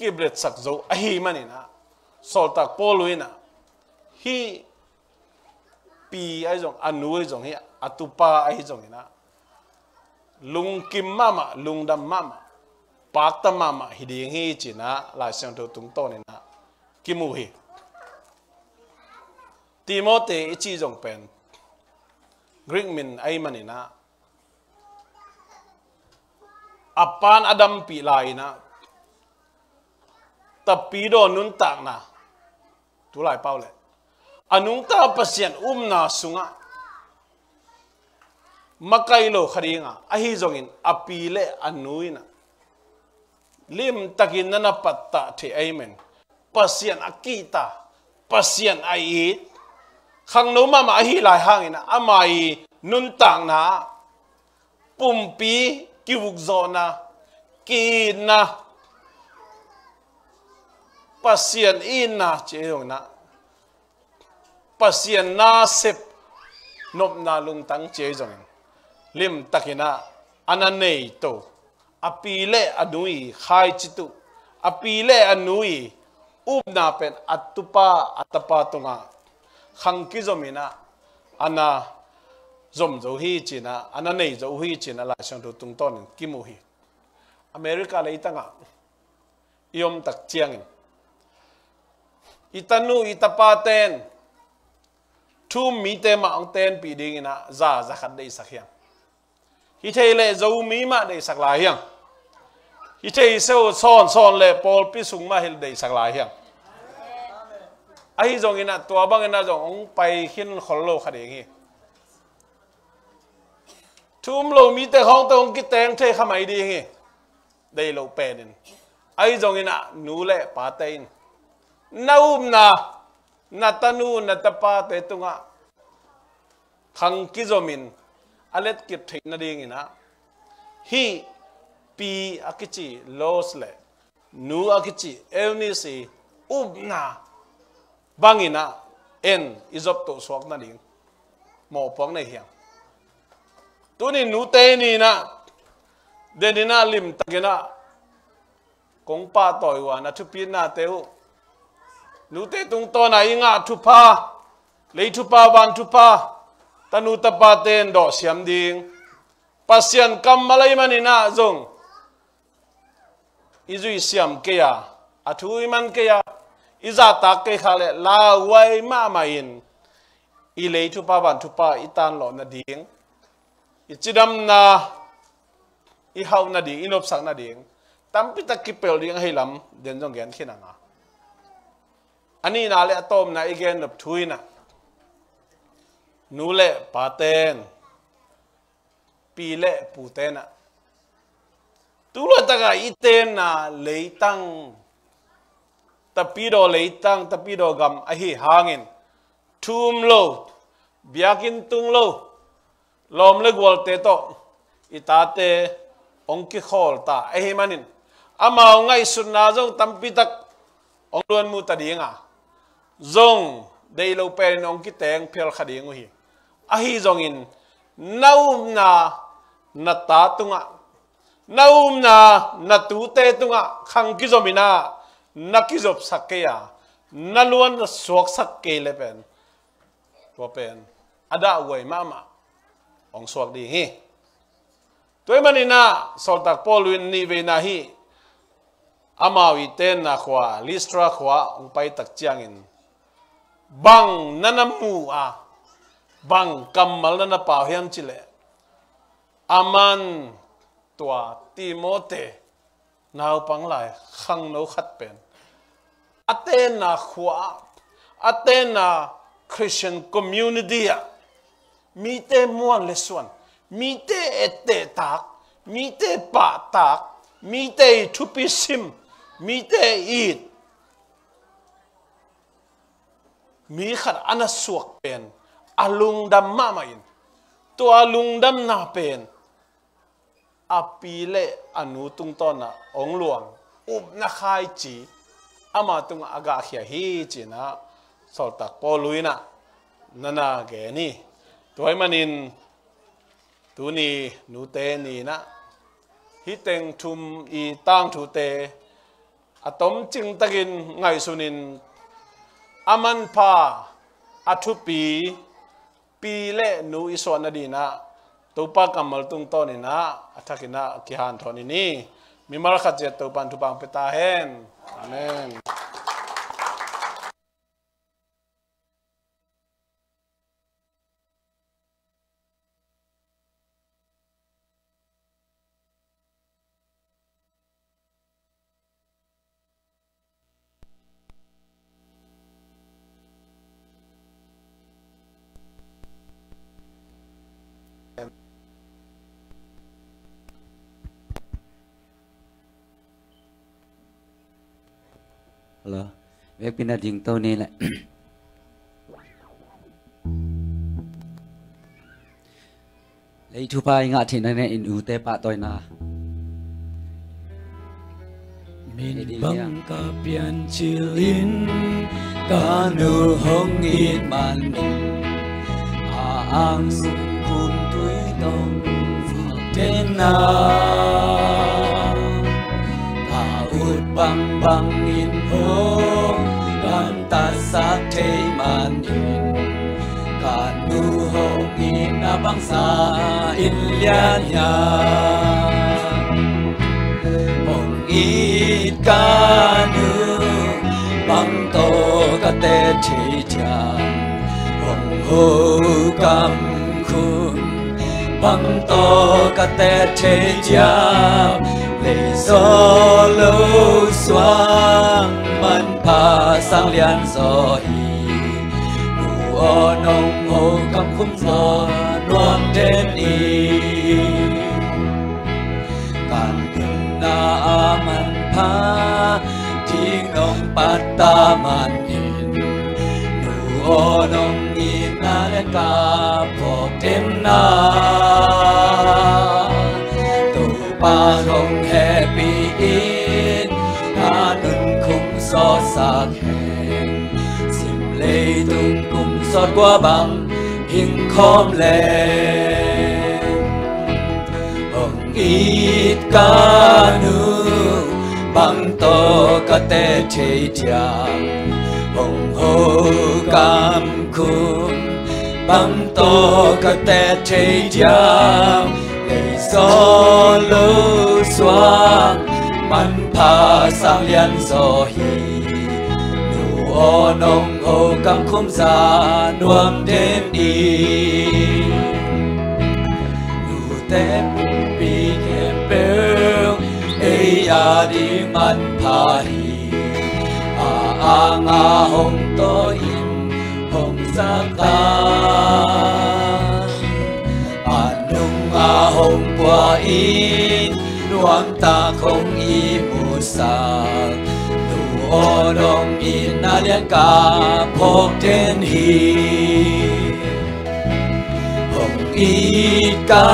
kiblet sakzo ahi manina soltak poluina hi, pi ai jong anu ai hi atupa ai jong ina lung kim mama, lung dam mama pak ta mama hiding hi china là sang to tung to ni na kimu hi timote ichi jong pen. Greek min ai mani na apan adam pi lai na tapi do nun tak na. Tu lai pau le. Anung ta pasien um na sunga. Makailo kharinga ahi jongin apile anuina lim takin nana patta the amen. Pasian akita pasian ai. Khang no mama hi lai hangina, amai nun tang na. Pumpi kiwuk zona kina pasian ina che na. Pasian na sep, nop na lung tang che jong lim takina ananei to apile anui, khai chitu. Apile anui upna pen atupa atapa tunga. Khangki zomina ana zom zo hi china, ana nei zo hi china la sang do tung ton kimu hi america le itanga, iom tak chiang itanu itapaten thu mi te ma ong ten pi ding na za za khat dei sakhyang hi thei le zo mi ma dei sak la hiang อิเชอิเซอซ้อนซ้อนเลยปอลพิสุงมาเห็นได้สักหลายอย่างไอ้จงอินะตัวบางอินะจงไปขึ้นขอลโลคดีงี้ทุ่มโลมีแต่ของแต่งกิแตงเทขมายดีงี้ได้โลเป็นไอ้จงอินะนูเล่ปาเตินนาอุมนานาตานูนาตาปาเตตุงะขังกิจอมินอเล็ดกิบถึงนาดีงี้นะฮี pi akichi los le. Nu akichi evnisi ubna bangina, en izop to swak na ding mo pong na hiang tuni nu te ni na denina, lim tagina kong pa toy wa na thu pi na teu nu te tung to na inga thu pa lấy thu pa van thu pa tanu tapaten do siam ding pasian kam malay manina zong izui siam kia, ya athui man ke ya iza ta ke kha le la wai ma ma in i le tu pa ban tu pa i tan lo na ding. I chidam na i hau na ding inop sang na ding. Tam pi ta ki pel ding hei lam den jong gen khina nga ani na le atom na igen gen nop thui na. Nule paten, pile ten. Na tu lo taka iten na leitang tapido leitang do gam, ahi, hangin. Tum lo biakin tung lo lom le gol te to itate ongki khol ta ahi, manin. Ama ngai sunna jong tampitak ong luon mu ta dinga zong dei lo pen ong ki teng phel khading hi. Ahi zong in nau na na ta tunga naum na na tu te tunga, khang ki zomina na ki zop sakya na luan na suak sak ke le pen. To pen, ada wai mama ong suak di hi. Toy manina sol tak polwin ni ve na hi. Amawi ten na khwa listra khwa ong pai tak chiang in. Bang nanamu a, bang kamal na pa hiam chile. Aman ตัวติโมเตนาวปังไหลขังโนขัดเป็นอเตนาขวาอเตนาคริสเตียนคอมมูนิตี้มีเตมวนเลส่วนมีเตเอเตตักมีเตปะตักมีเตทุปิซิมมีเตอีดมีขัดอันสวกเป็นอาลุงดัมามาอินตัวลุงดัมนาเป็น อาปีเละอนุตุงตอนน่ะองหลวงอุบนักายจีอามาตุงอากาเขียฮีจีนะสอตักปอลุยนะนั่นน่ะแกนี่ตัวมันอินตัวนี้นูเตนี่นะฮิเต็งทุมอีตั้งทูเตอะตอมจึงตะกินไงสุนิน aman pa atupi pi le nu iso na di na tupa kamal tung to ni na atakina kihan thoni ni mimal khat je tupan tupang petahen amen. Này lại. Lấy thu pa ngạ thì này in u te pa tôi na. Min bang ka pian chilin ka nu hong in man min a ang sung kun tui tong phật tên na ta ut bang bang in hong kan thế mà nhìn. Cả nu hậu in na băng xa in lia nhà. Ya ít ca nu băng tô ca tê chỉ chàng hồng hô cam khun băng tô ca tê chỉ chàng lấy gió lâu xoang pa sang lian zo hi nu o nong hô cam khum zo nuam đến đi. Na aman pa ting nong pata man in nu o nong in na len ka po tem na. Giọt qua bằng hình khom ông ít ca nữ bằng to ca tê chê chang hồng hô cam khum bằng to ca tê chê chang để gió lô xoang man pa sang lian gió hi nụ ô nong hồ cắm khung già nuông đêm đi. Nụ tép bị kẹp bêu ấy à đi mặn thà hi à à ngà hồng to in hồng sa ta à nung à hồng qua in, nuông ta không y mù sang Olong inalian ka pok ten hi. Hong i ka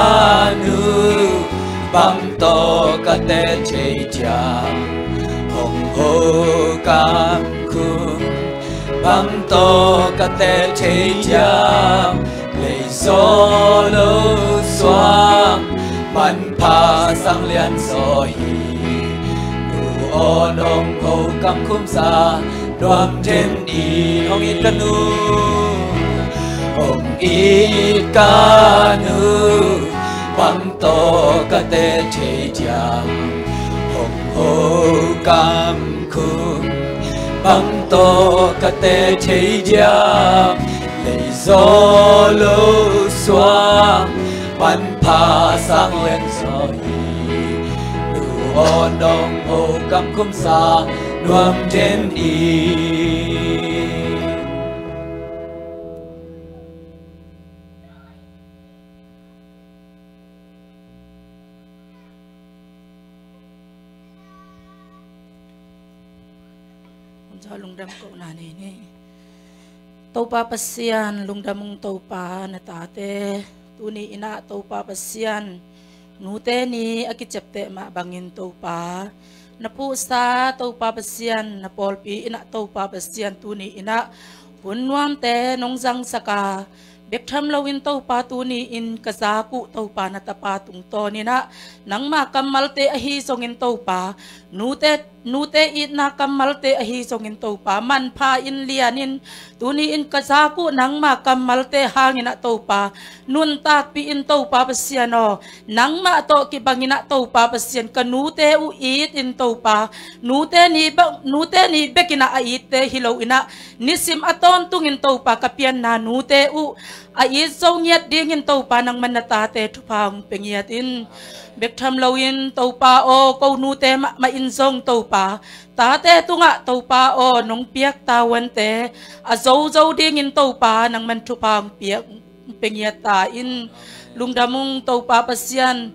nu bam to ka te che cha. Hong ho ka ku bam to ka te che cha. Lei so lo soang man pa sang lian so mò nong cầu cầm xa đoạn trên đi. Ông ít tân nu ông ít ca nu bằng to ca tê chế chàng ông hô cam khung bằng to ca tê chế chàng lấy gió lâu xoa. Bắn pha sang lên rồi hi nu o nong hô cam khum sa đoam thêm đi cho lung đam cậu nà này nè tàu pa pasian lung đam mong tàu pa na tate tu ni ina tàu pa pasian Nute ni akicepte mak bangin tau pa. Napu sa tau pa besian napolpi inak tau pa besian tu ni inak. Bunwam te nongzang saka. Bektham lawin tau pa tu in kasaku tau pa natapa tungto ni nak. Nang makamal te ahi songin tau tau pa. นูเตนูเตอินากำมัลเตอฮีสงินโตปามันพาอินเลียนินตูนีอินกษากุนังมากำมัลเตหางินะโตปานุนตากปีอินโตปาปเสียนอนังมาโตกิบังินะโตปาปเสียนกนูเตอูอีตอินโตปานูเตนีบนูเตนีเบกินะอีเตฮิโลอินะนิสิมอตอนตุงินโตปากเปียนนานูเตอูอีทรงเงียดดีงินโตปานังมันตาเตทุพังเปงียติน bek tham lo in tàu pa o ko nu te ma, ma in zong tàu pa. Ta te tunga tàu pa o nong piak tawan te. A zo zo ding in tàu pa nang man thupang piak pengiat ta in. Lungdamung tàu pa pasian.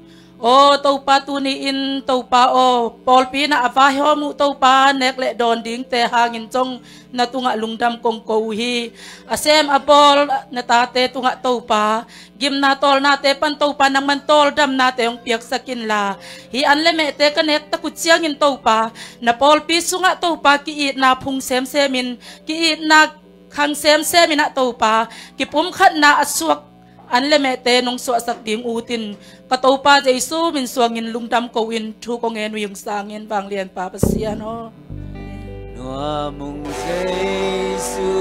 O tau tuni in tau pa o Paul na afahi ho mu tau pa nekle don ding te hangin chong na tunga lungdam kong kouhi. Asem a Paul na tate tunga tau pa. Gim na tol nate pan tau pa nang man tol dam nate yung piyak sa kinla. Hi an leme te kanek takut siyang in tau pa. Na Paul pi sunga tau pa kiit na pung sem semin kiit na kang sem semin na tau pa. Kipum khat na aswak an le me te nong so sak ding utin. Ka to pa jesu min suangin lungdam ko in thu ko ngen yung sangin bang lian pa pasia no. Noa mung su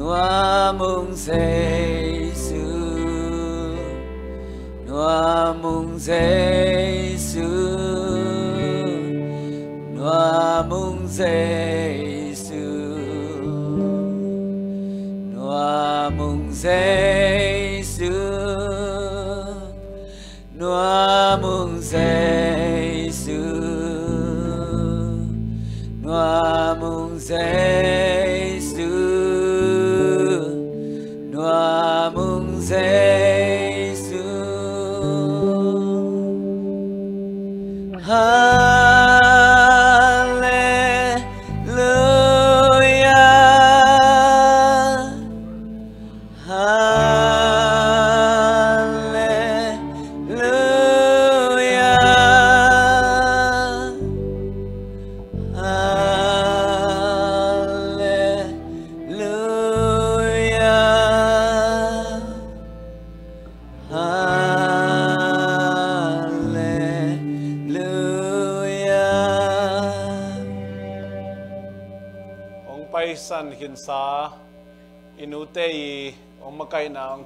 Noa mung Giêsu Noa mung Giêsu Noa mung mừng dây xưa nua mừng dây xưa nua mừng dây xưa nua mừng dây xưa ha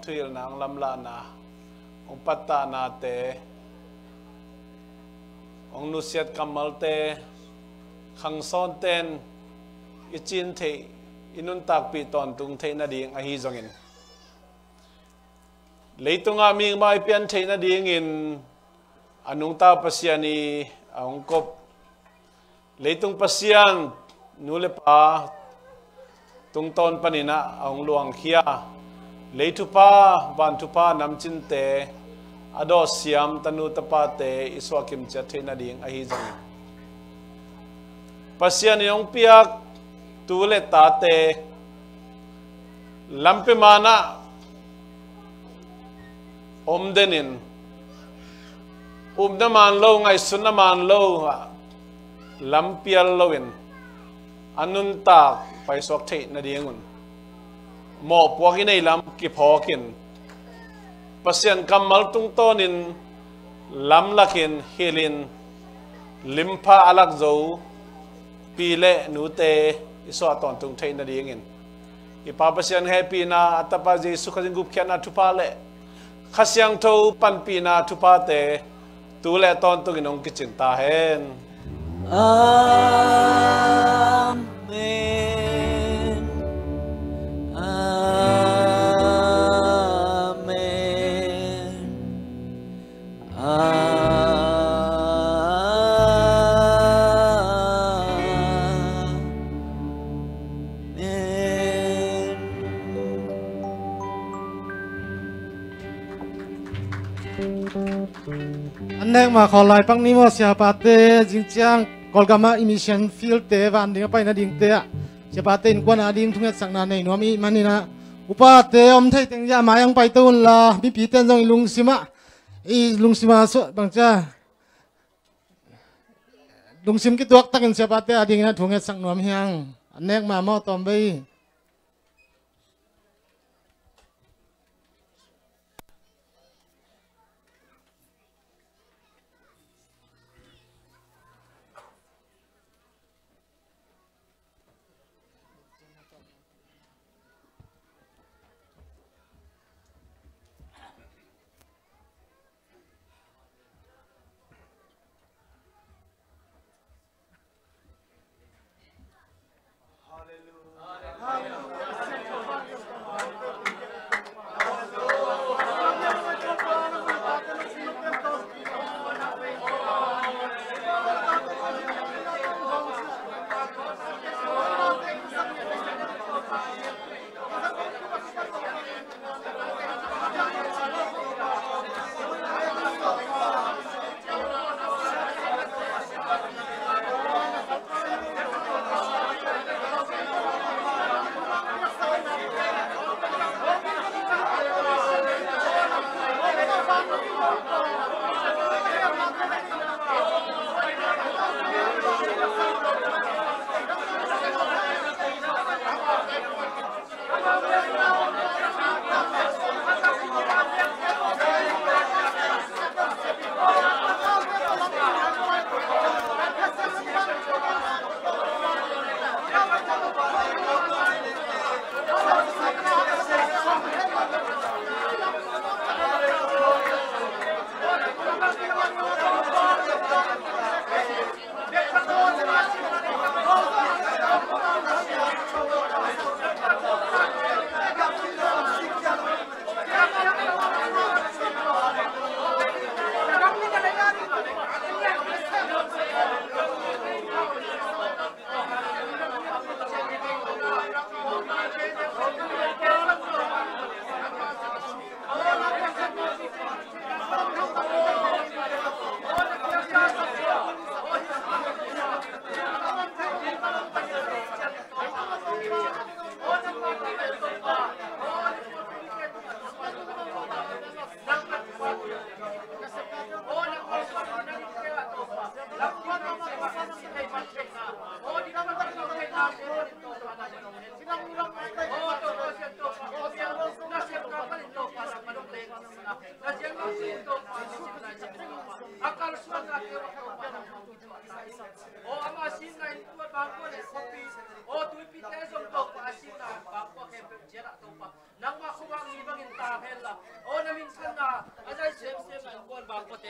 thuy là nàng lâm la na. Ông bắt ta na te. Ông nu siết cam mal te. Khăng son ten. Ít chín thị inun tak pi ton tung thei na ding a hi zong in. Leitunga mi mai pian thei na ding in. Anung ta pasiani ang kop. Leitung pasian nule pa. Tung ton panina ông luang kia lấy tu pa van tu pa nam chín te ado siam tanu tapa te iswa kim cha thế na ding a hi jang pasian yong piak tu le ta te lampe mana, om denin. Um man lo, ngai sunna man lo lampial loin anun tak paisok thei na dingun mo puaki nei lam ki phokin pasian kamal tung tonin lam lakin hilin limpa alak zo pile nute, iso aton tung thei na dingin ipapasian happy na atapa jesu khajin gup khian na thupa le. Khasyang tho pan pi na thupa te tu le ton tu ginong kichin ta hen. Amen. Anh ma mà lai lại ni mo sia pa te, jing chiang, kol emission field te, van ding pa na ding te sia pa te in kwa na ding thung sang na nei no mi manina upa te, om thai teng ya ma yang pai tun la, bi pi ten jong lung sima i lung sima so bang cha. Lung sim ki tuak takin sia pa te ading na thung sang nom hiang. Anh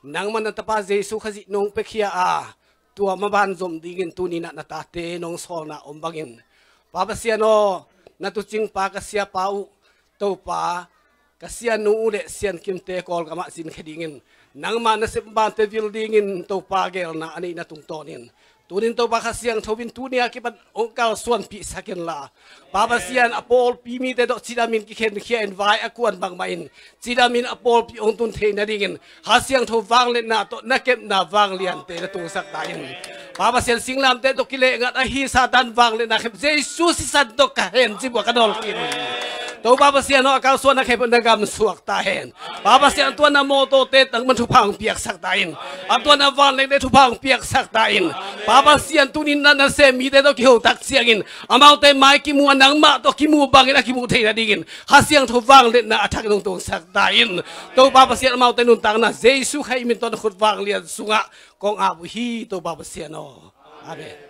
nang man natapa Jesu kasi nung pekia a ah, tua mabanzom dingin tuni na natate nung sol na umbangin. Papasya no natucing pa kasya pau tau pa kasya nuule siyan kimte kol kama sin kedingin. Nang man nasip bante buildingin tau pagel na ani natungtonin. Turin tau baka siang tau tu tunia kipan ongkal suan pi sakin la. Baba eh. sian apol pi mi te dok sida ki kikhen kia en vai akuan bang main. Sida apol pi ong tun tei nadingin. Ha siang tau vang le na to nakep na vang lian te na tung sak tayin. Baba sian sing lam te dok kile ngat ahi satan vang le na kip. Jesus si sad kahen si buah kanol kini. ตัวบาบเสียนอกาส่วนนักเห็นนักกรรมสวกตาเห็นบาบเสียนตัวนาโมโตเตตังมันทุพังเปียกสักตาอินอันตัวนาวันเล็กได้ทุพังเปียกสักตาอินบาบเสียนตุนินนันเสมีเด้ตัวกิวตักเสียงอินอามาเตไม้กิมัวนังมาตัวกิมูบังอินกิมูเทระดิกินฮาเสียงทุฟังเล็กนาอักตรงตรงสักตาอินตัวบาบเสียนอมาเตนุนตังนาเจสุใครมินตันขุดฟังเลียนสุงะกองอาบุฮีตัวบาบเสียนออาเมน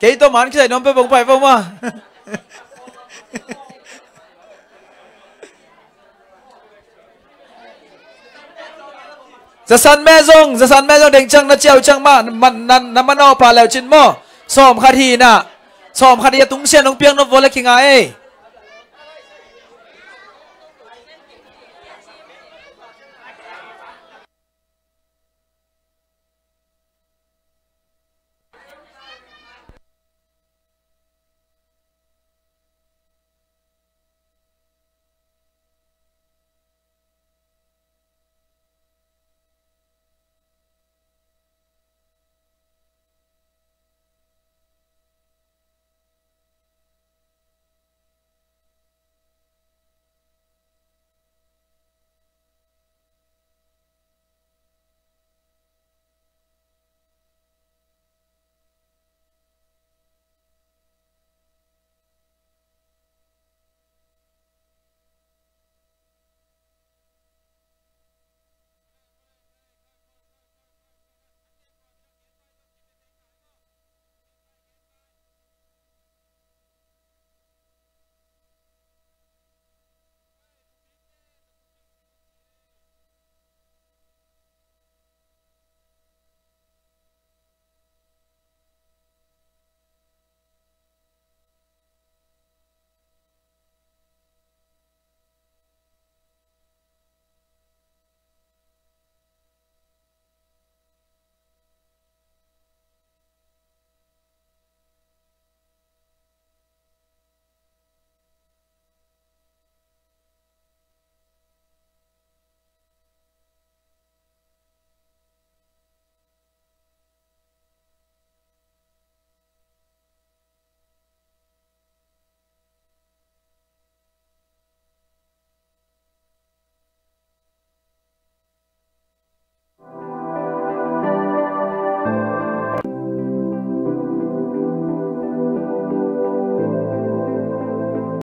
pan pa pa vong mò tao lâu y chẳng ina à lại không pan na bolok cái un chỉ khăn mò man ki zai nomam la jong pau ka bin aja ang zai thei hi mo ane ma sa sa na nol pan na panun chi jong hi teng pan ki nge ni cái tôi mán cái này nó phải bông phải không à giờ san mẹ rong giờ san mẹ rong đèn trăng nó treo trăng mà mình năn nằm nó pa leo chín mò xòm khát hi nè xòm khát hi, tung xiên tung piang nó vô lại kinh ai